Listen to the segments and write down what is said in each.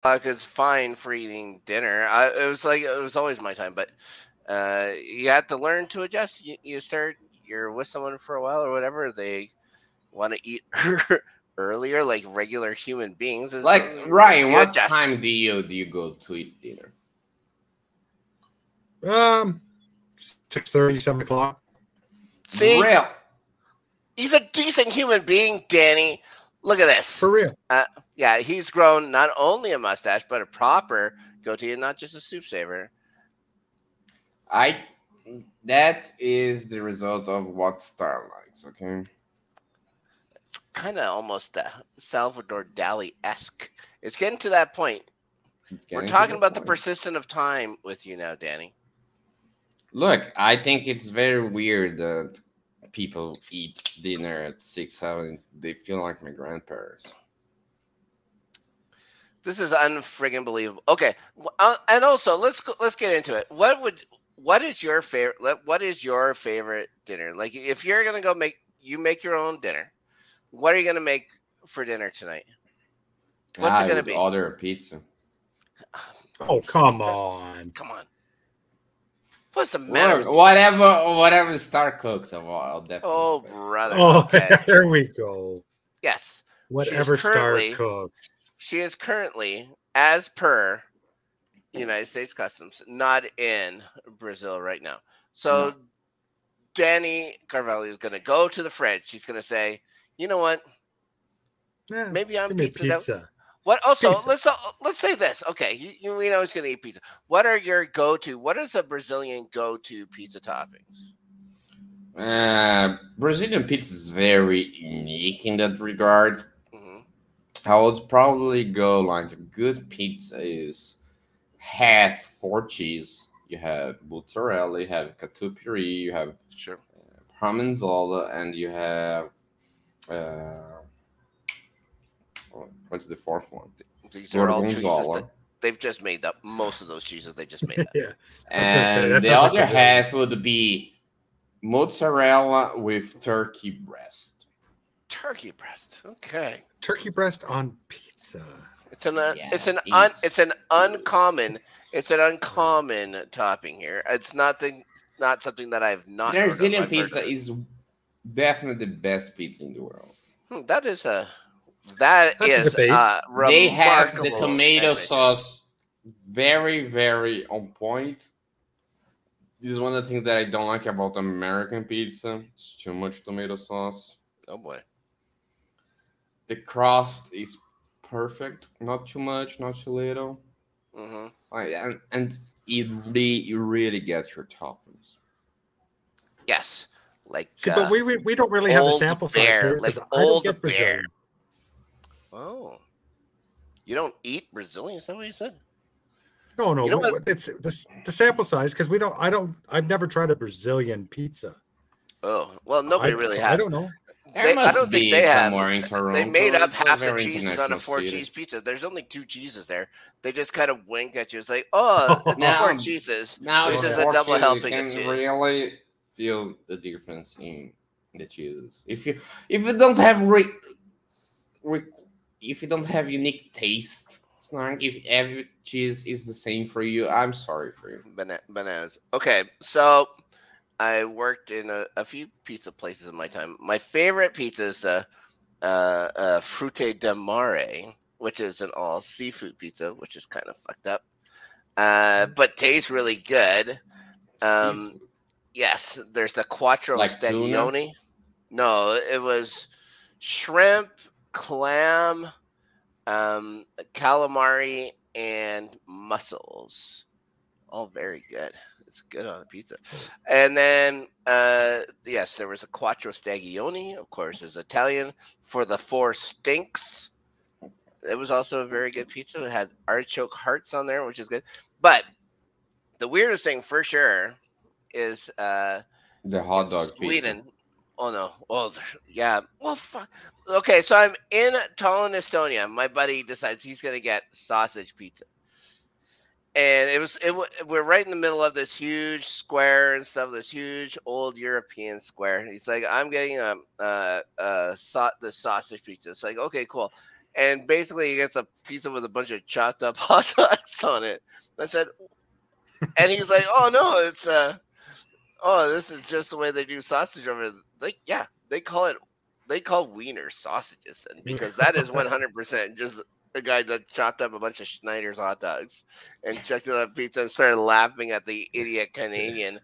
o'clock is fine for eating dinner. I, it was like it was always my time, but uh, you have to learn to adjust. You, you start you're with someone for a while or whatever, they want to eat earlier, like regular human beings. Like Ryan, what adjust. time do you do you go to eat dinner? Um, six thirty, seven o'clock. See, real. He's a decent human being, Daney. Look at this. For real. Uh, yeah, he's grown not only a mustache but a proper goatee, and not just a soup saver. I that is the result of what Star likes, okay? Kind of almost uh, Salvador Dali esque. It's getting to that point. We're talking about point. the persistence of time with you now, Daney. Look, I think it's very weird that people eat dinner at six, seven. They feel like my grandparents. This is unfriggin' believable. Okay, uh, and also let's go, let's get into it. What would what is your favorite? What is your favorite dinner? Like, if you're gonna go make you make your own dinner, what are you gonna make for dinner tonight? What's I it gonna be? Order a pizza. Oh come on! Come on! What's the matter? whatever, whatever Star cooks, I'll, I'll definitely. Oh brother! Oh, okay. there we go. Yes. Whatever Star cooks. She is currently, as per United States Customs, not in Brazil right now. So no. Daney Carvalho is going to go to the fridge. She's going to say, "You know what? Yeah, Maybe I'm pizza." pizza. What also? Pizza. Let's let's say this. Okay, you, you we know he's going to eat pizza. What are your go-to? What is a Brazilian go-to pizza toppings? Uh, Brazilian pizza is very unique in that regard. I would probably go like a good pizza is half four cheese. You have mozzarella, you have catupiry, you have sure. uh, parmesan, and you have uh, what's the fourth one? These are all cheeses that they've just made up. Most of those cheeses they just made up. yeah, and the other half would be mozzarella with turkey breast. Turkey breast. Okay. Turkey breast on pizza. It's an uh, yeah, it's an un, it's an uncommon it's an uncommon topping here. It's not the not something that I've not. Brazilian pizza is definitely the best pizza in the world. Hmm, that is a that That's is a uh, they have the tomato sauce very very on point. This is one of the things that I don't like about American pizza. It's too much tomato sauce. Oh boy. The crust is perfect. Not too much, not too little. Mm-hmm. and and it really, you really get your toppings. Yes, like See, uh, but we, we don't really have a sample size here like I don't get Brazilian. Oh, you don't eat Brazilian? Is that what you said? No, no, you know it's the, the sample size because we don't. I don't. I've never tried a Brazilian pizza. Oh well, nobody I, really has. I don't know. They, I don't think they have. They made up half the cheeses on a four cheese pizza. There's only two cheeses there. They just kind of wink at you. It's like, oh, it's now, four cheeses. Now this is a double helping you can really feel the difference in the cheeses. If you if you don't have re, re, if you don't have unique taste, Snark, if every cheese is the same for you, I'm sorry for you. bananas. Okay, so I worked in a, a, few pizza places in my time. My favorite pizza is the uh, uh, Frutti di Mare, which is an all seafood pizza, which is kind of fucked up, uh, mm. but tastes really good. Um, yes, there's the Quattro like Stagioni. Tuna? No, it was shrimp, clam, um, calamari, and mussels. All very good. It's good on a pizza. And then, uh, yes, there was a Quattro Stagioni, of course, is Italian for the Four Stinks. It was also a very good pizza. It had artichoke hearts on there, which is good. But the weirdest thing for sure is uh, the hot dog Sweden. Pizza. Oh no! Oh yeah. Well, fuck. Okay, so I'm in Tallinn, Estonia. My buddy decides he's gonna get sausage pizza and it was it we're right in the middle of this huge square and stuff this huge old european square he's like i'm getting a uh uh so, the sausage pizza it's like okay cool and basically he gets a pizza with a bunch of chopped up hot dogs on it. I said, and he's like, "Oh no, it's uh, oh this is just the way they do sausage over." There. Like, yeah, they call it, they call wiener sausages, and because that is one hundred percent just a guy that chopped up a bunch of Schneider's hot dogs and checked it on pizza and started laughing at the idiot Canadian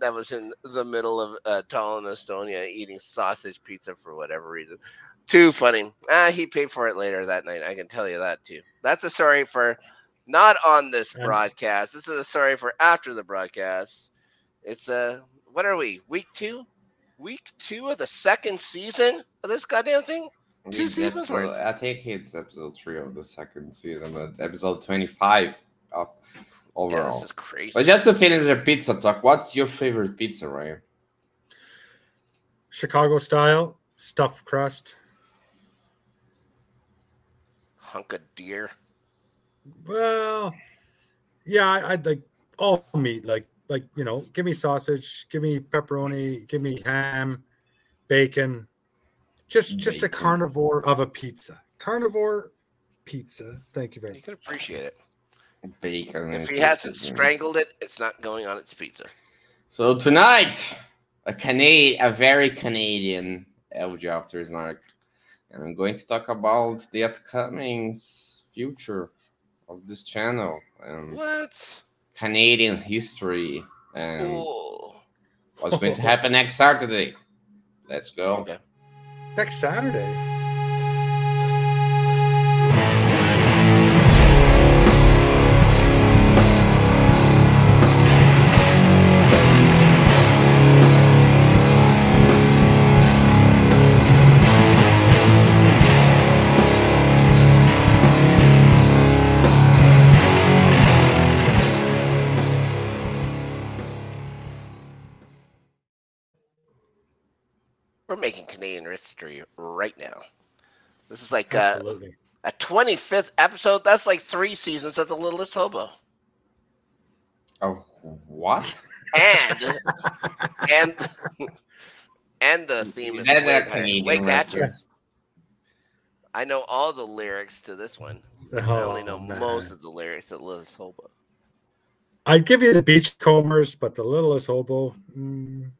that was in the middle of uh, Tallinn, Estonia, eating sausage pizza for whatever reason. Too funny. Ah, he paid for it later that night. I can tell you that too. That's a story for not on this broadcast. This is a story for after the broadcast. It's uh what are we? Week two? Week two of the second season of this goddamn thing? Two seasons episode, I think it's episode three of the second season, but episode twenty-five of overall. Yeah, this is crazy. But just to finish the pizza talk, what's your favorite pizza, Ryan? Chicago style stuffed crust. Hunk of deer. Well, yeah, I, would like all meat, like like you know, give me sausage, give me pepperoni, give me ham, bacon. Just bacon. just a carnivore of a pizza. Carnivore pizza. Thank you very much. You can appreciate it. Bacon. If he hasn't strangled it, it's not going on its pizza. So tonight, a Canadian, a very Canadian LG After Dark, and I'm going to talk about the upcoming future of this channel and what Canadian history and Ooh. what's going to happen next Saturday. Let's go. Okay. Next Saturday. Right now. This is like uh, a 25th episode. That's like three seasons of The Littlest Hobo. Oh, what? And and and the theme is Wake, Wake Hatchers. I know all the lyrics to this one. Oh, I only know man. most of the lyrics to The Littlest Hobo. I'd give you the Beachcombers, but the Littlest Hobo. Mm.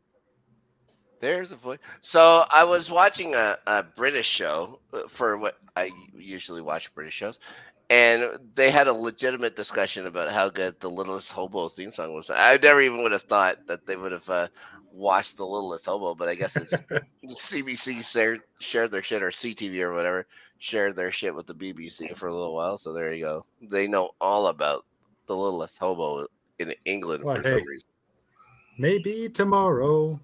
There's a voice. So I was watching a, a British show uh, for what I usually watch British shows, and they had a legitimate discussion about how good the Littlest Hobo theme song was. I never even would have thought that they would have uh, watched the Littlest Hobo, but I guess it's CBC shared, shared their shit or CTV or whatever shared their shit with the BBC for a little while. So there you go. They know all about the Littlest Hobo in England well, for hey, some reason. Maybe tomorrow.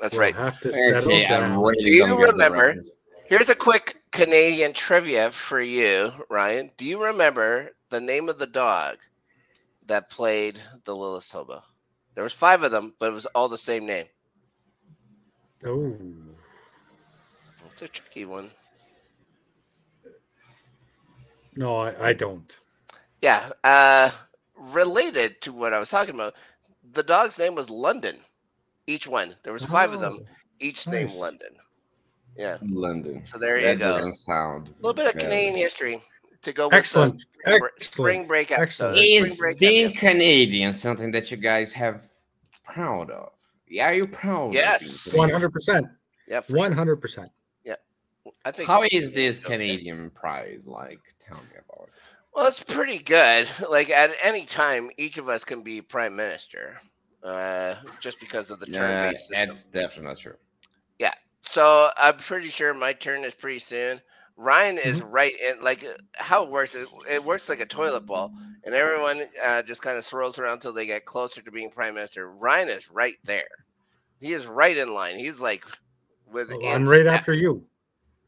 That's we'll right. Have to settle okay, down. Do you remember? Here's a quick Canadian trivia for you, Ryan. Do you remember the name of the dog that played the Littlest Hobo? There was five of them, but it was all the same name. Oh, that's a tricky one. No, I, I don't. Yeah, uh, related to what I was talking about, the dog's name was London. Each one. There was five oh, of them. Oh, each nice. named London. Yeah. London. So there that you go. Doesn't sound. A little bit of Canadian history to go with excellent. Excellent. spring break episode. Is break being episode. Canadian something that you guys have proud of? Yeah, are you proud? Yes. One hundred percent. Yeah. One hundred percent. Yeah. I think. How is this Canadian okay. pride like? Tell me about it. Well, it's pretty good. Like at any time, each of us can be prime minister uh, just because of the turn. Yeah, that's definitely not true. Yeah, so I'm pretty sure my turn is pretty soon. Ryan is mm-hmm. right in like how it works. Is, it works like a toilet bowl, and everyone uh, just kind of swirls around until they get closer to being prime minister. Ryan is right there. He is right in line. He's like with. Well, I'm right after you.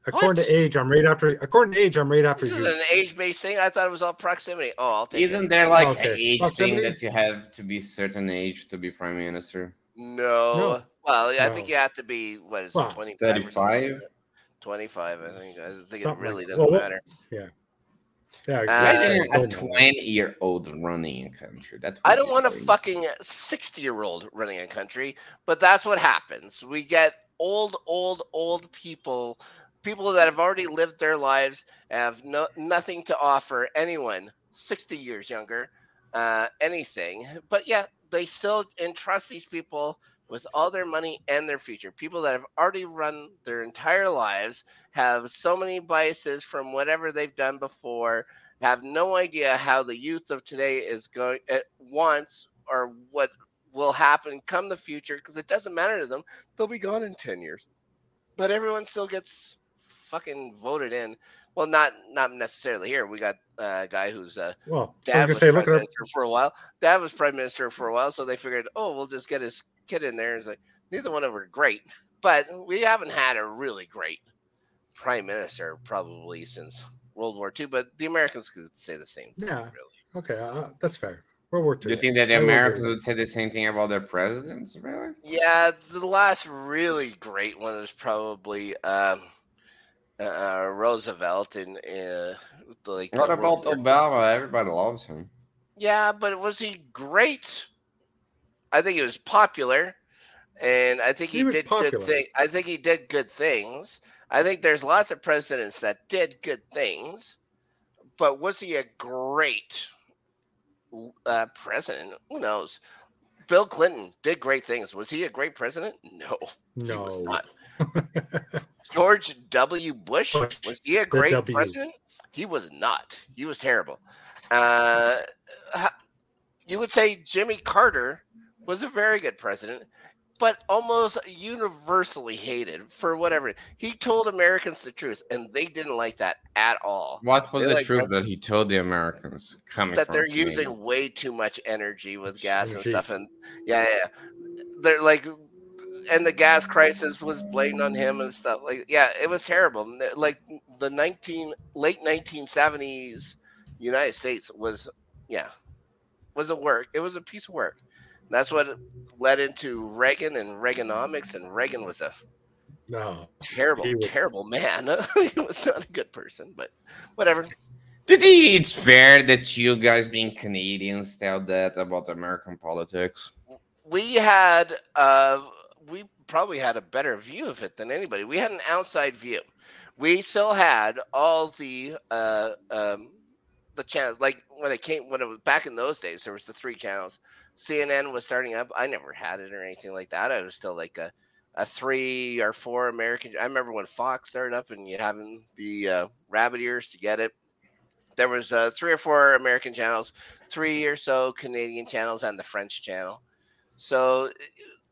According what? to age, I'm right after. According to age, I'm right after this you. Is an age-based thing? I thought it was all proximity. Oh, I'll take Isn't it. there like okay. an age proximity? thing that you have to be certain age to be prime minister? No. no. Well, yeah, no. I think you have to be what is well, it, 25 35? 25, I think. I think Something it really doesn't well, matter. Yeah. Yeah, exactly. Uh, a 20 year old running a country. That's I don't want a fucking 60 year old running a country, but that's what happens. We get old, old, old people people that have already lived their lives have no nothing to offer anyone 60 years younger uh, anything. But yeah, they still entrust these people with all their money and their future. People that have already run their entire lives have so many biases from whatever they've done before, have no idea how the youth of today is going at eh, once or what will happen come the future because it doesn't matter to them. They'll be gone in 10 years. But everyone still gets fucking voted in well, not not necessarily here. We got a guy who's uh, well. Dad I was gonna was say, look at for a while. Dad was prime minister for a while, so they figured, oh, we'll just get his kid in there. And it's like neither one of them are great, but we haven't had a really great prime minister probably since World War II. But the Americans could say the same. Yeah. Really. Okay, uh, that's fair. World War II. You think that the Americans would say the same thing about their presidents, really? Yeah, the last really great one is probably. Um, uh, Roosevelt and uh, like. What about Obama? Everybody loves him. Yeah, but was he great? I think he was popular, and I think he, he did popular. good things. I think he did good things. I think there's lots of presidents that did good things, but was he a great uh, president? Who knows? Bill Clinton did great things. Was he a great president? No, no. George W. Bush was he a great president? He was not. He was terrible. Uh, you would say Jimmy Carter was a very good president, but almost universally hated for whatever. He told Americans the truth, and they didn't like that at all. What was they the truth that he told the Americans? Coming that they're using way too much energy with gas and stuff, and yeah, yeah, they're like and the gas crisis was blamed on him and stuff like yeah it was terrible. Like the 19 late 1970s united states was yeah was a work it was a piece of work. That's what led into reagan and reaganomics and reagan was a no. terrible was, terrible man. He was not a good person but whatever. Do you think it's fair that you guys being canadians tell that about american politics? We had uh we probably had a better view of it than anybody. We had an outside view. We still had all the uh, um, the channels like when it came when it was back in those days. There was the three channels. CNN was starting up. I never had it or anything like that. I was still like a a three or four American. I remember when Fox started up and you having the uh, rabbit ears to get it. There was uh, three or four American channels, three or so Canadian channels, and the French channel. So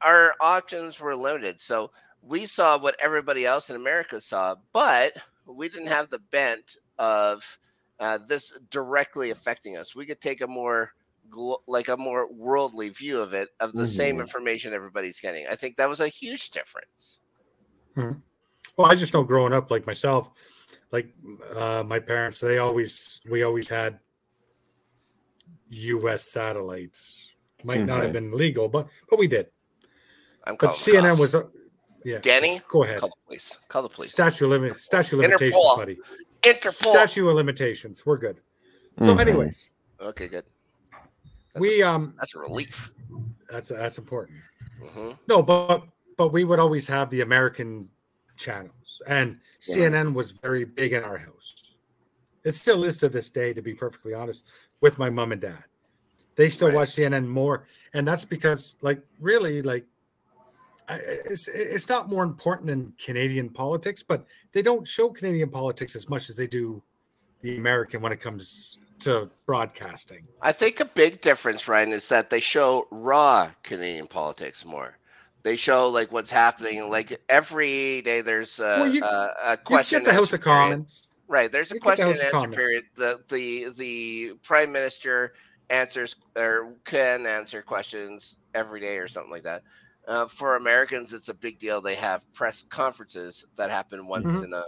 our options were limited. So we saw what everybody else in America saw, but we didn't have the bent of uh, this directly affecting us. We could take a more like a more worldly view of it of the mm-hmm. same information everybody's getting. I think that was a huge difference. Mm-hmm. Well, I just know growing up, like myself, like uh, my parents, they always we always had U.S. satellites. Might mm-hmm. not have been legal, but but we did. I'm but CNN was, uh, yeah. Daney, go ahead. Call the police. Call the police. Statue limit. Statue limitations, Interpol. buddy. Interpol. Statue of limitations. We're good. So, mm-hmm. anyways. Okay, good. That's we a, um. That's a relief. That's that's important. Mm-hmm. No, but but we would always have the American channels, and yeah. CNN was very big in our house. It still is to this day, to be perfectly honest, with my mom and dad. They still right. watch CNN more, and that's because, like, really, like it's it's not more important than Canadian politics, but they don't show Canadian politics as much as they do the American when it comes to broadcasting. I think a big difference, Ryan, is that they show raw Canadian politics more. They show like what's happening. Like every day, there's a, well, you, a, a question. You get the House of Commons. Right. There's a you question the and answer period. The the the prime minister answers or can answer questions every day or something like that. Uh, for Americans, it's a big deal. They have press conferences that happen once mm-hmm. in a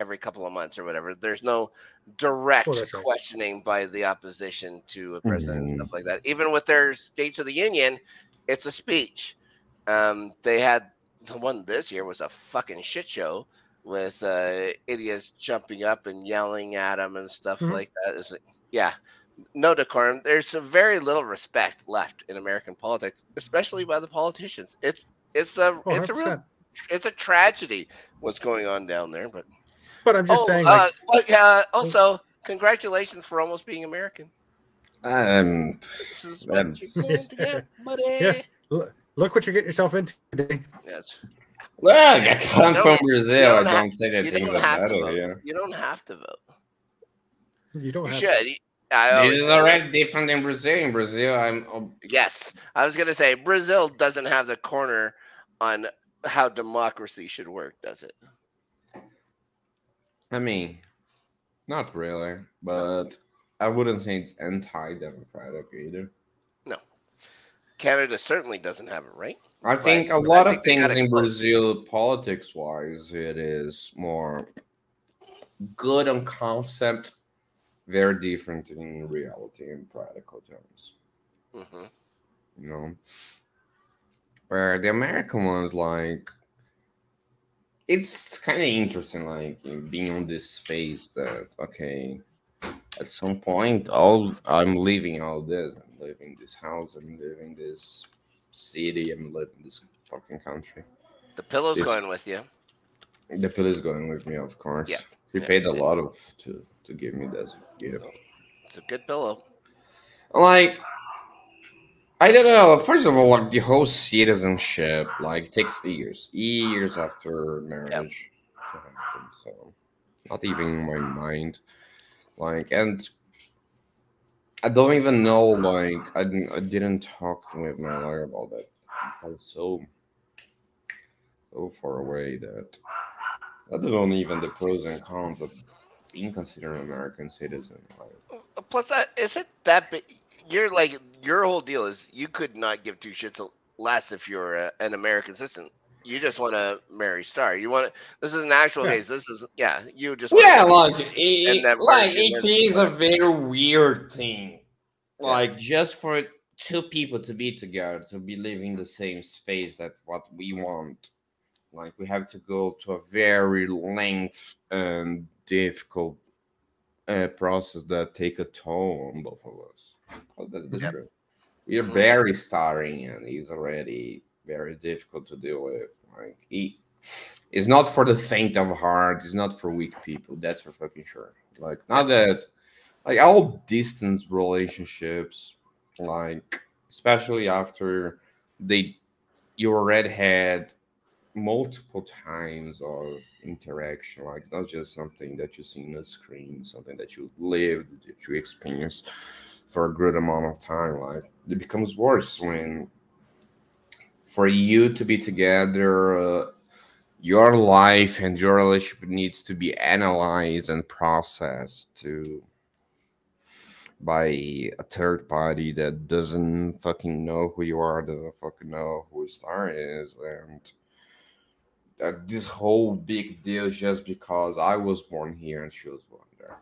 every couple of months or whatever. There's no direct oh, questioning right. by the opposition to a president mm-hmm. and stuff like that. Even with their States of the Union, it's a speech. Um, they had the one this year was a fucking shit show with uh, idiots jumping up and yelling at them and stuff mm-hmm. like that. It's like, yeah, no decorum. There's very little respect left in American politics, especially by the politicians. It's it's a oh, it's 100%. a real it's a tragedy what's going on down there. But But I'm just oh, saying. Uh, like, uh, also, congratulations for almost being American. And This is what what you're you're going to get, yes, look, look what you're getting yourself into today. Yes. look, I come You from don't- Brazil. you I don't don't have- say that things don't are have to better vote. here. You don't have to vote. You don't You have should. to. I This is already different in Brazil. In Brazil, I'm Yes, I was gonna say Brazil doesn't have the corner on how democracy should work, does it? I mean, not really, but I wouldn't say it's anti-democratic either. No, Canada certainly doesn't have it, right? I think a lot think of things in. Brazil, politics-wise, it is more good on concept, very different in reality in practical terms. hmm You know, where the American ones like. It's kind of interesting, like being on this phase that okay, at some point, all I'm leaving all this. I'm leaving this house. I'm leaving this city. I'm leaving this fucking country. The pillow's Yes. going with you. The pill is going with me, of course. Yeah. He Yeah, paid a lot of to to give me this gift. It's a good pillow. Like, I don't know. First of all, like the whole citizenship, like takes years, years after marriage to happen. So, not even in my mind. Like, and I don't even know. Like, I didn't, I didn't talk with my lawyer about that. I was so so far away that I don't know even the pros and cons of being considered an American citizen. Like, Uh, Plus, that isn't that big. You're like your whole deal is you could not give two shits less if you're a, an American citizen. You just want to marry Star. You want to. This is an actual Yeah. case. This is yeah. You just wanna Yeah, get- like it, that like it is- is a very weird thing. Like just for two people to be together, to be living the same space that what we want. Like we have to go to a very length and difficult uh, process that take a toll on both of us. Oh, that's the Yep. truth. We're very barely starting, and he's already very difficult to deal with. Like he, it's not for the faint of heart. It's not for weak people. That's for fucking sure. Like not that, like all distance relationships, like especially after they, you already had multiple times of interaction. Like not just something that you see on the screen, something that you lived, that you experienced for a good amount of time. Like it becomes worse when for you to be together, uh, your life and your relationship needs to be analyzed and processed to by a third party that doesn't fucking know who you are, doesn't fucking know who Star is, and that this whole big deal just because I was born here and she was born there.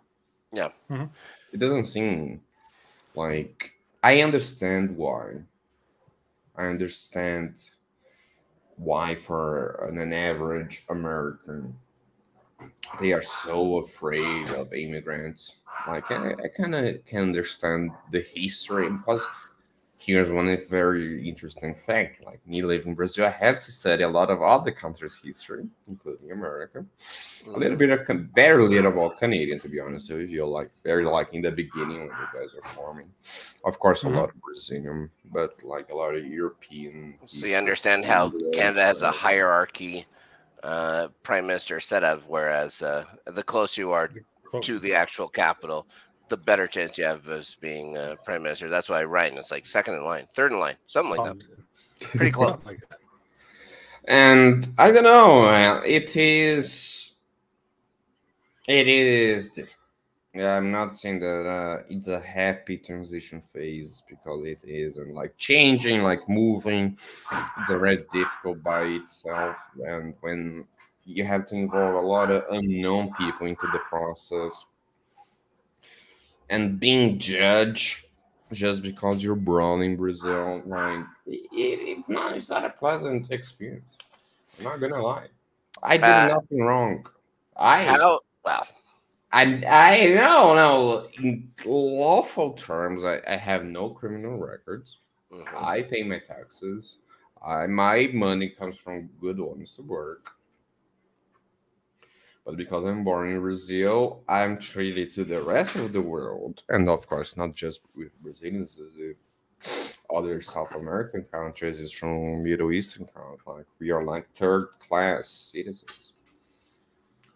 Yeah. Mhm. It doesn't seem like I understand why. I understand why for an, an average American they are so afraid of immigrants. Like I, I kind of can understand the history because here's one very interesting fact. Like me living in Brazil, I had to study a lot of other countries' history, including America. A little bit of very little about Canadian, to be honest with you. Like very like in the beginning when you guys are forming. Of course, a Mhm. lot of Brazilian, but like a lot of European. So you understand how Canada has a uh, hierarchy, uh, prime minister setup, whereas uh, the closer you are to the actual capital, the better chance you have of being uh, prime minister. That's why Ryan is like second in line, third in line, something like that. Pretty close. Like that. and I don't know. It is. It is different. Yeah, I'm not saying that uh, it's a happy transition phase because it isn't. Like changing, like moving, it's already difficult by itself. And when you have to involve a lot of unknown people into the process, and being judged just because you're brown in Brazil, like it, it's not. It's not a pleasant experience. I'm not gonna lie. I did Uh, nothing wrong. I How well? I I no no in lawful terms I, I have no criminal records. mhm. I pay my taxes. I my money comes from good ones to work. But because I'm born in Brazil, I'm treated to the rest of the world, and of course, not just with Brazilians, uh, with other South American countries, is from Middle Eastern countries. Like we are like third class citizens.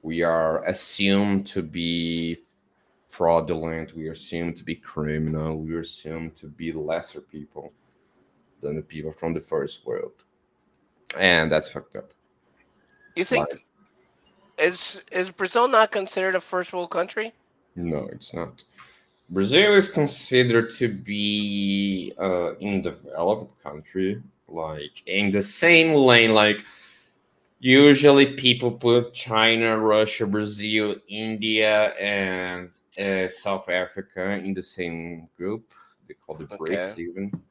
We are assumed to be fraudulent. We are assumed to be criminal. We are assumed to be lesser people than the people from the first world, and that's fucked up. You think like, is is Brazil not considered a first world country? No, it's not. Brazil is considered to be uh, in developed country, like in the same lane. Like usually, people put China, Russia, Brazil, India, and uh, South Africa in the same group. They call the okay. BRICS even.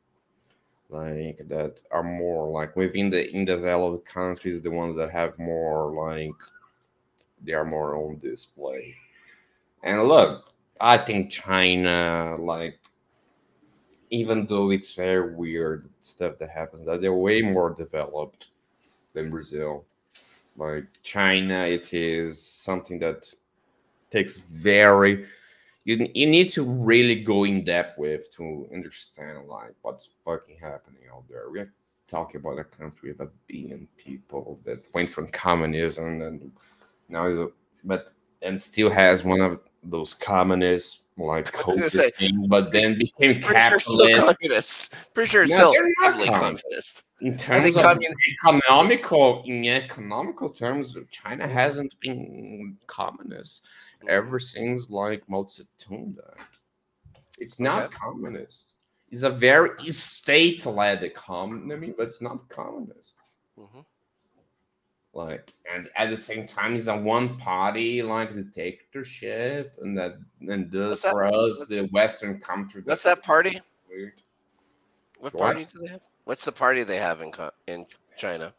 Like that are more like within the in developed countries, the ones that have more like they are more on display. And look, I think China, like, even though it's very weird stuff that happens, that they're way more developed than Brazil. Like China, it is something that takes very you, you need to really go in depth with to understand like what's fucking happening out there. We're talking about a country of a billion people that went from communism and now is a but and still has one of those communist like say, thing, but then became capitalist. Sure communist. Pretty sure it's no, still communist. In terms of commun- economical, in economical terms, China hasn't been communist ever since like Mao Zedong died. It's not okay. communist. It's a very state-led economy, but it's not communist. Mm-hmm like and at the same time he's a one party like dictatorship and that and the, for us the western country what's that party? weird. What, party do they have? What's the party they have in in china?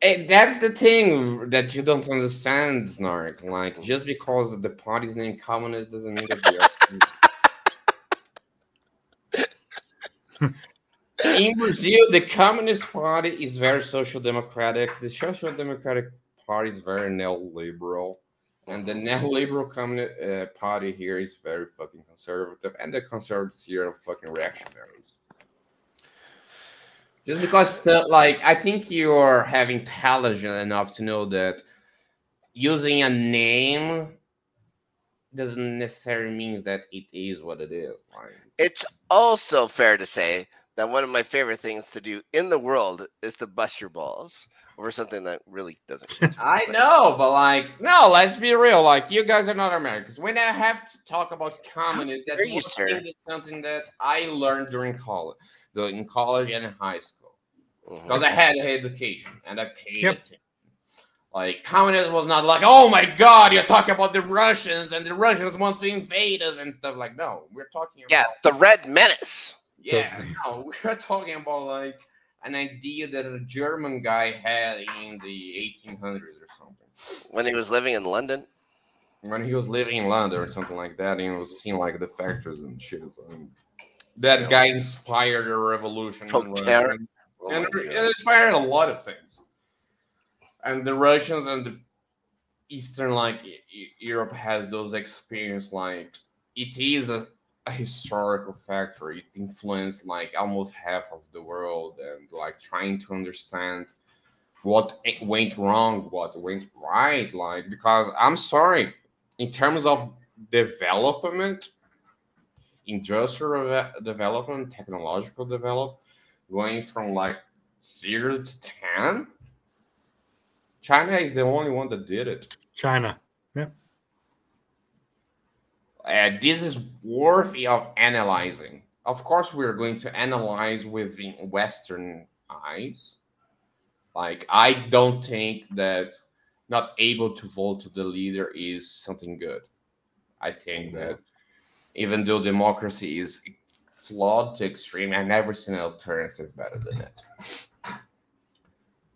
Hey, that's the thing that you don't understand snark. Like just because the party's name communist doesn't mean that they are in Brazil, the Communist Party is very social democratic. The Social Democratic Party is very neoliberal. And the neoliberal communist uh, party here is very fucking conservative. And the conservatives here are fucking reactionaries. Just because, uh, like, I think you're having intelligent enough to know that using a name doesn't necessarily mean that it is what it is. It's also fair to say that one of my favorite things to do in the world is to bust your balls over something that really doesn't. I know, but like, no, let's be real. Like, you guys are not Americans. When I have to talk about communism, that you, is something that I learned during college, in college and in high school, because mm-hmm. I had an education and I paid yep. attention. Like communism was not like, oh my god, you're talking about the Russians and the Russians want to invade us and stuff like. No, we're talking about yeah, the Red Menace. Yeah, no, we're talking about like an idea that a German guy had in the 1800s or something. When he was living in London? When he was living in London or something like that, and he was seeing like the factories and shit. And um, that yeah. guy inspired a revolution. Oh, and it inspired a lot of things. And the Russians and the Eastern, like Europe, has those experience. Like it is a a historical factor. It influenced like almost half of the world, and like trying to understand what went wrong, what went right. Like because I'm sorry, in terms of development, industrial development, technological development, going from like zero to ten. China is the only one that did it. China. Uh, this is worthy of analyzing. Of course, we're going to analyze with the Western eyes. Like, I don't think that not able to vote to the leader is something good. I think that even though democracy is flawed to extreme, I've never seen an alternative better than it.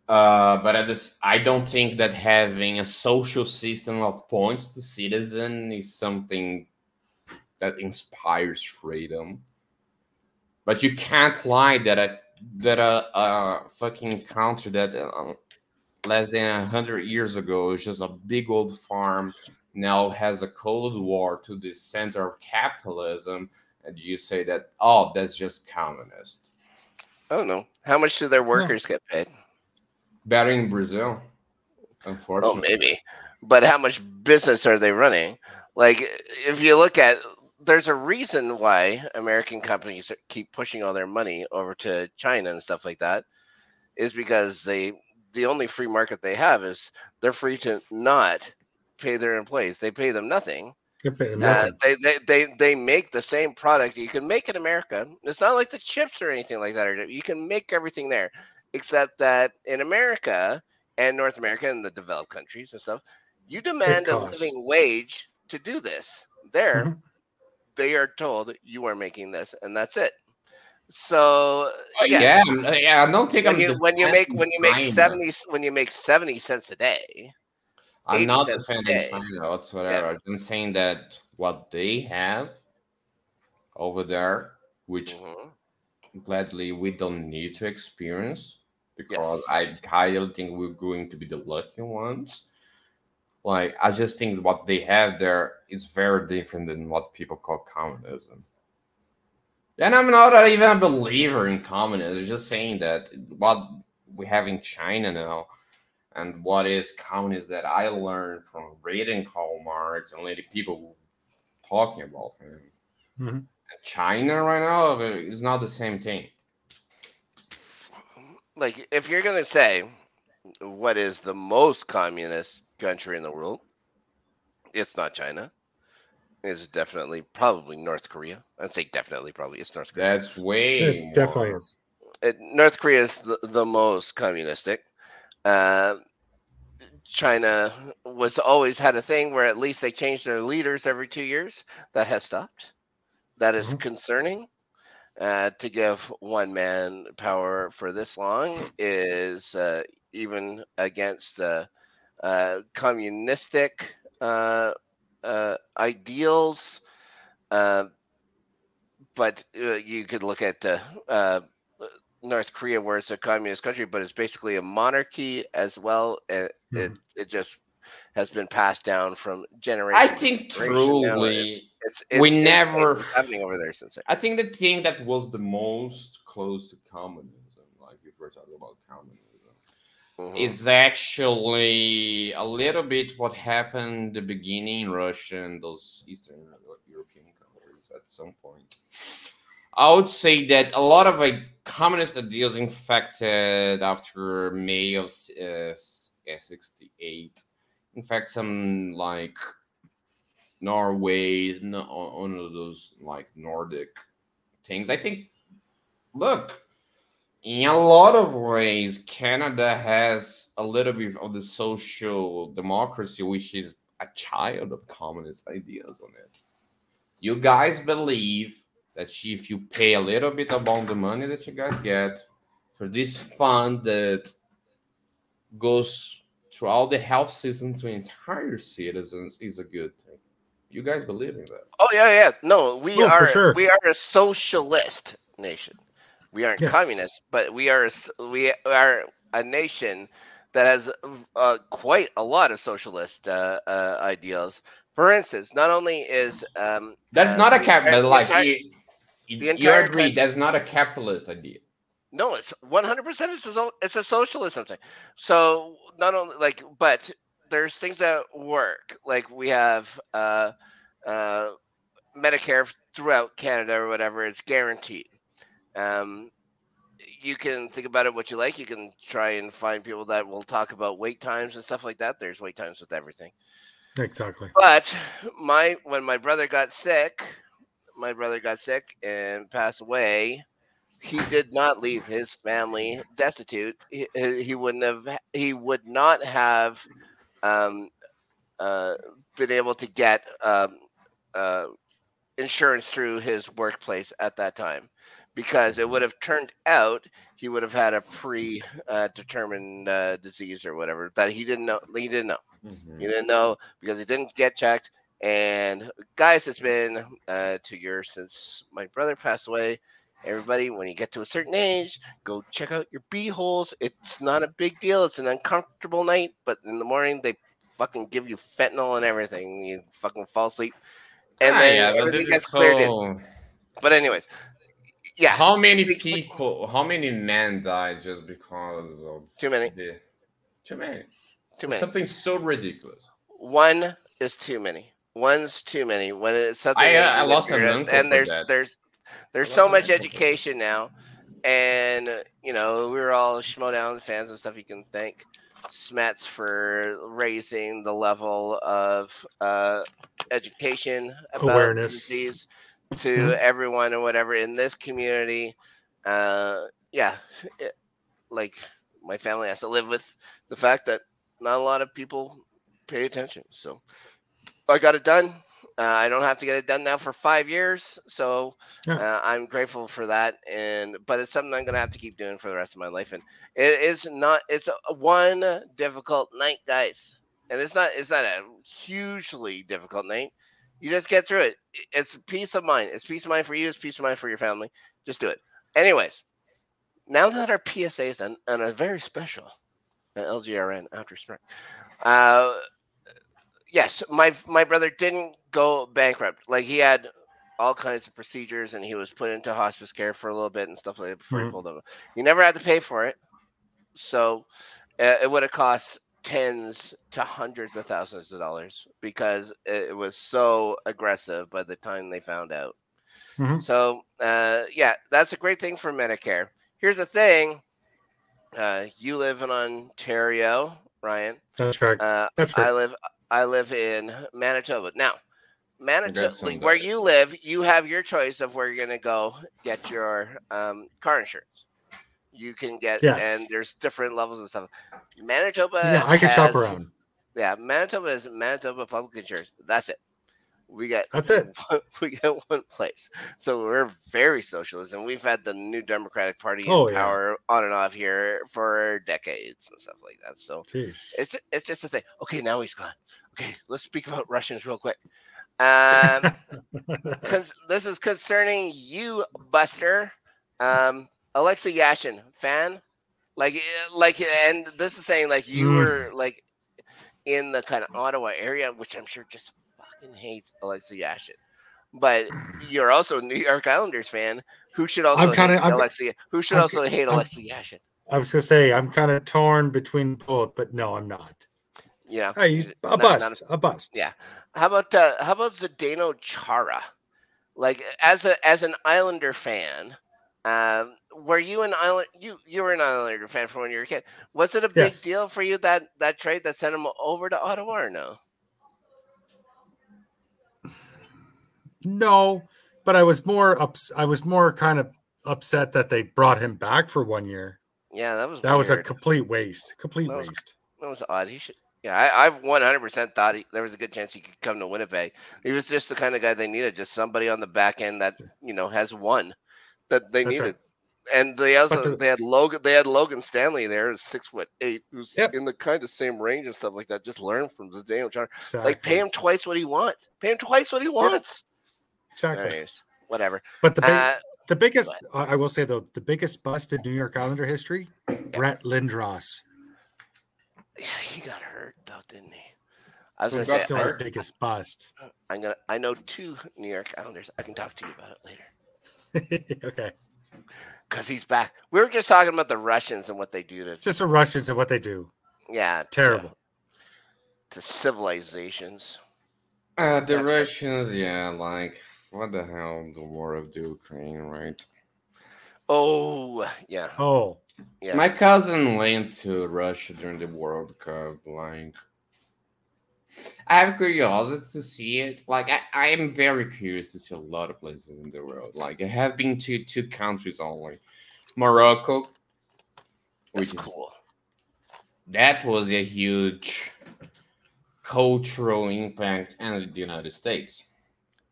Uh, but at this, I don't think that having a social system of points to citizen is something that inspires freedom. But you can't lie that a that a, a fucking country that um, less than a hundred years ago. It's just a big old farm. Now has a cold war to the center of capitalism, and you say that oh, that's just communist. Oh no! How much do their workers no. get paid? Better in Brazil, unfortunately. Oh, maybe. But how much business are they running? Like, if you look at, there's a reason why American companies keep pushing all their money over to China and stuff like that, is because they the only free market they have is they're free to not pay their employees. They pay them nothing. They, pay them nothing. Uh, they, they, they, they make the same product. You can make in America. It's not like the chips or anything like that. You can make everything there, except that in America and North America and the developed countries and stuff, you demand a living wage to do this. There, mm-hmm. They are told you are making this, and that's it. So uh, yeah, yeah, yeah, I don't think when I'm you, when you make when you make seventy when you make seventy cents a day. I'm not defending China whatsoever. Yeah. I'm saying that what they have over there, which mm-hmm. gladly we don't need to experience because yes. I highly think we're going to be the lucky ones. Like I just think what they have there is very different than what people call communism. And I'm not even a believer in communism. I'm just saying that what we have in China now and what is communism that I learned from reading Karl Marx and letting people talking about him. Mm-hmm. China right now is not the same thing. Like if you're gonna say what is the most communist country in the world. It's not China. It's definitely probably North Korea. I'd say definitely probably it's North Korea. That's way it definitely is. It, North Korea is the, the most communistic. Uh, China was always had a thing where at least they changed their leaders every two years. That has stopped. That is mm-hmm. concerning. Uh, to give one man power for this long is uh, even against uh, uh, communistic uh, ideals. Uh, but uh, you could look at uh, North Korea, where it's a communist country, but it's basically a monarchy as well. It, mm. it, it just has been passed down from generation. I think truly, it's, it's, it's, we never happening over there since. I think the thing that was the most close to communism, like if we're talking about communism, mm-hmm. is actually a little bit what happened the beginning in Russia and those Eastern European countries at some point. I would say that a lot of like communist ideas infected after May of uh, 68. In fact, some like Norway, one of those like Nordic things. I think, look, in a lot of ways, Canada has a little bit of the social democracy, which is a child of communist ideas on it. You guys believe that if you pay a little bit about the money that you guys get for this fund that goes throughout the health system to entire citizens is a good thing. You guys believe in that? Oh yeah, yeah. No, we oh, no, are sure. we are a socialist nation. We aren't yes. communist, but we are we are a nation that has uh, quite a lot of socialist uh, uh, ideals. For instance, not only is um, that's not a capitalist like you, you agree country, that's not a capitalist idea. No, it's one hundred percent. It's a it's a socialism thing. So not only like, but there's things that work. Like we have uh, uh, Medicare throughout Canada or whatever. It's guaranteed. Um, you can think about it what you like. You can try and find people that will talk about wait times and stuff like that. There's wait times with everything. Exactly. But my when my brother got sick, my brother got sick and passed away. He did not leave his family destitute. He, he wouldn't have. He would not have um, uh, been able to get um, uh, insurance through his workplace at that time because it would have turned out he would have had a pre-determined uh, uh, disease or whatever that he didn't know. He didn't know. Mm-hmm. He didn't know because he didn't get checked. And guys, it's been uh, two years since my brother passed away. Everybody, when you get to a certain age, go check out your bee holes. It's not a big deal. It's an uncomfortable night, but in the morning they fucking give you fentanyl and everything. You fucking fall asleep, and ah, then yeah, everything gets cleared in. But anyways, yeah. How many people? How many men died just because of too many? The, too many. Too many. Something so ridiculous. One is too many. One's too many. When it's something I, uh, I lost an uncle and there's that. there's there's so much education now, and you know we're all Schmoedown fans and stuff. You can thank Smets for raising the level of uh, education about awareness disease to mm-hmm. everyone or whatever in this community. Uh, yeah, it, like my family has to live with the fact that not a lot of people pay attention. So I got it done. Uh, I don't have to get it done now for five years, so uh, I'm grateful for that. And but it's something I'm gonna have to keep doing for the rest of my life. And it is not. It's a, one difficult night, guys, and it's not. It's not a hugely difficult night. You just get through it. It's peace of mind. It's peace of mind for you. It's peace of mind for your family. Just do it. Anyways, now that our PSA is done, and a very special uh, LGRN after spring. Uh, yes, my my brother didn't go bankrupt. Like he had all kinds of procedures, and he was put into hospice care for a little bit and stuff like that before mm-hmm. he pulled over. He never had to pay for it, so uh, it would have cost tens to hundreds of thousands of dollars because it was so aggressive by the time they found out. Mm-hmm. So uh, yeah, that's a great thing for Medicare. Here's the thing: uh, you live in Ontario, Ryan. That's correct. Uh, that's right. I live I live in Manitoba. Now, Manitoba, like where you live, you have your choice of where you're going to go get your um, car insurance. You can get, yes. and there's different levels of stuff. Manitoba. Yeah, I can has, shop around. Yeah, Manitoba is Manitoba Public Insurance. That's it. We get that's it. We get one place. So we're very socialist, and we've had the new Democratic Party oh, in power yeah. on and off here for decades and stuff like that. So Jeez. it's it's just a thing. Okay, now he's gone. Okay, let's speak about Russians real quick. Um, this is concerning you, Buster. Um, Alexei Yashin, fan, like, eh, like, and this is saying like you mm. were like in the kind of Ottawa area, which I'm sure just fucking hates Alexei Yashin. But you're also a New York Islanders fan who should also I'm kinda, hate I'm, Alexia, who should I'm, also hate Alexei Yashin. I was gonna say I'm kind of torn between both, but no, I'm not. Yeah, hey, he's a not, bust, not a, a, bust. Yeah. How about uh, how about Zdeno Chara? Like as a as an Islander fan, um, were you an island? You you were an Islander fan from when you were a kid. Was it a big yes. deal for you that that trade that sent him over to Ottawa or no? No, but I was more ups. I was more kind of upset that they brought him back for one year. Yeah, that was that weird. was a complete waste. Complete that was, waste. That was odd. He should. Yeah, I, I 100% thought he, there was a good chance he could come to Winnipeg. He was just the kind of guy they needed, just somebody on the back end that you know has won that they That's needed. Right. And they also the, they had Logan they had Logan Stanley there, six foot eight, who's yep. in the kind of same range and stuff like that. Just learn from the Daniel John. Exactly. Like pay him twice what he wants. Pay him twice what he wants. Exactly. Anyways, whatever. But the big, uh, the biggest, I will say though, the biggest bust in New York Islander history, yeah. Brett Lindros. Yeah, he got hurt though, didn't he? I was gonna say still the biggest bust. I'm gonna. I know two New York Islanders. I can talk to you about it later. okay. Because he's back. We were just talking about the Russians and what they do to. Just the Russians and what they do. Yeah. Terrible. To, to civilizations. Uh, the Russians, yeah, like what the hell? The war of the Ukraine, right? Oh, yeah. Oh, yeah. My cousin went to Russia during the World Cup. Like, I have curiosity to see it. Like, I, I am very curious to see a lot of places in the world. Like, I have been to two countries only Morocco, which That's is cool. That was a huge cultural impact and the United States.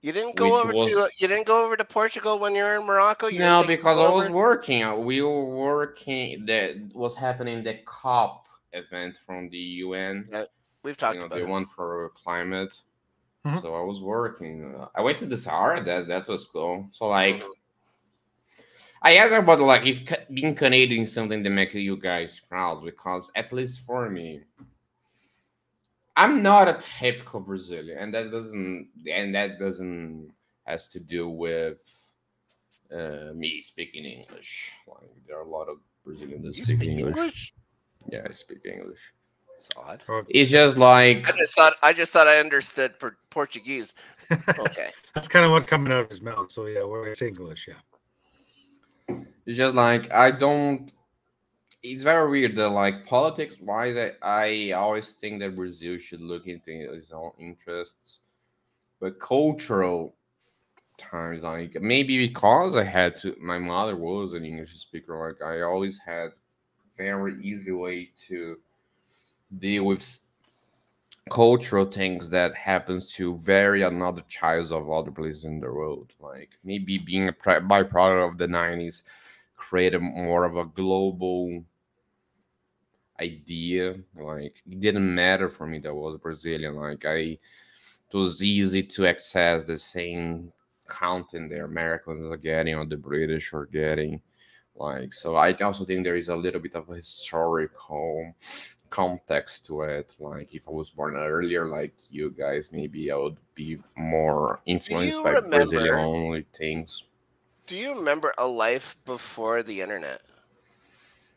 You didn't go over was... to you didn't go over to Portugal when you were in Morocco. You no, because I was working. Uh, we were working. That was happening the COP event from the UN. We've talked you know, about the it. one for climate. Mm-hmm. So I was working. I went to the Sahara. That that was cool. So like, mm-hmm. I asked about like if being Canadian is something that makes you guys proud because at least for me, I'm not a typical Brazilian, and that doesn't and that doesn't has to do with uh, me speaking English. Like there are a lot of Brazilians that speak, speak English. English. Yeah, I speak English. It's odd. Oh, it's just like I just thought I just thought I understood for Portuguese. Okay. That's kind of what's coming out of his mouth. So yeah, where it's English, yeah. It's just like I don't it's very weird that like politics wise I, I always think that Brazil should look into its own interests. But cultural times like maybe because I had to my mother was an English speaker, like I always had very easy way to deal with cultural things that happens to very another child of other places in the world. Like maybe being a byproduct of the 90s created more of a global idea. Like it didn't matter for me that I was Brazilian. Like I it was easy to access the same content the Americans are getting or the British are getting. Like so I also think there is a little bit of a historical context to it. Like if I was born earlier, like you guys, maybe I would be more influenced by Brazilian only things. Do you remember a life before the internet?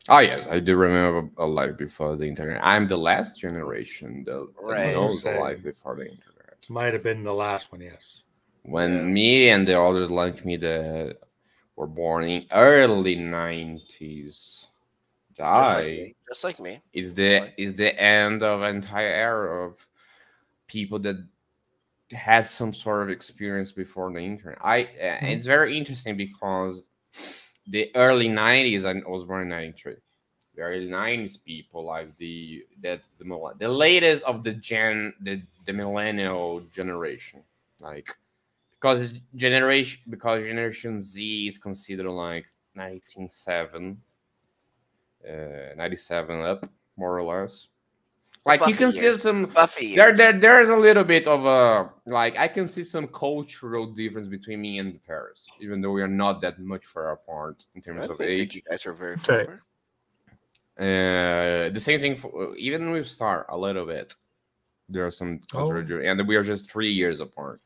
Oh yes, I do remember a life before the internet. I'm the last generation that, right. knows a life before the internet. Might have been the last one, yes. When yeah. me and the others like me that were born in early nineties die, just like me, just like me. is the is the end of an entire era of people that had some sort of experience before the internet. I mm-hmm. it's very interesting because the early 90s i was born in 93 the early 90s people like the that's the the latest of the gen the, the millennial generation like because generation because generation z is considered like 197 uh 97 up more or less like Buffy you can see some Buffy there, there there's a little bit of a like I can see some cultural difference between me and Paris, even though we are not that much far apart in terms I of age. You guys are very okay. Uh, the same thing for even with Star a little bit. There are some cultural oh. and we are just three years apart.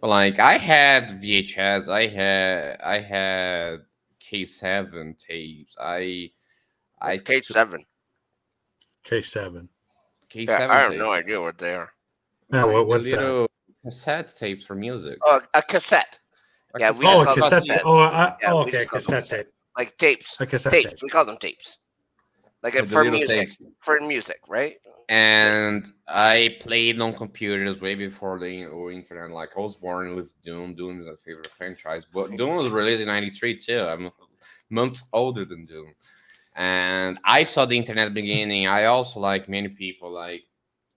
But like I had VHS, I had I had K7 tapes. I I K7. K7. K7 yeah, I have no idea what they are. No, what, what's little that? cassette tapes for music. Oh, a cassette. A yeah, we oh, a cassette. cassette. Oh, uh, yeah, oh okay, cassette tape. Like tapes. A cassette tapes. Tape. We call them tapes. Like yeah, for music. Tapes. For music, right? And I played on computers way before the internet. Like I was born with Doom. Doom is my favorite franchise, but Doom was released in '93 too. I'm months older than Doom and I saw the internet beginning. I also like many people like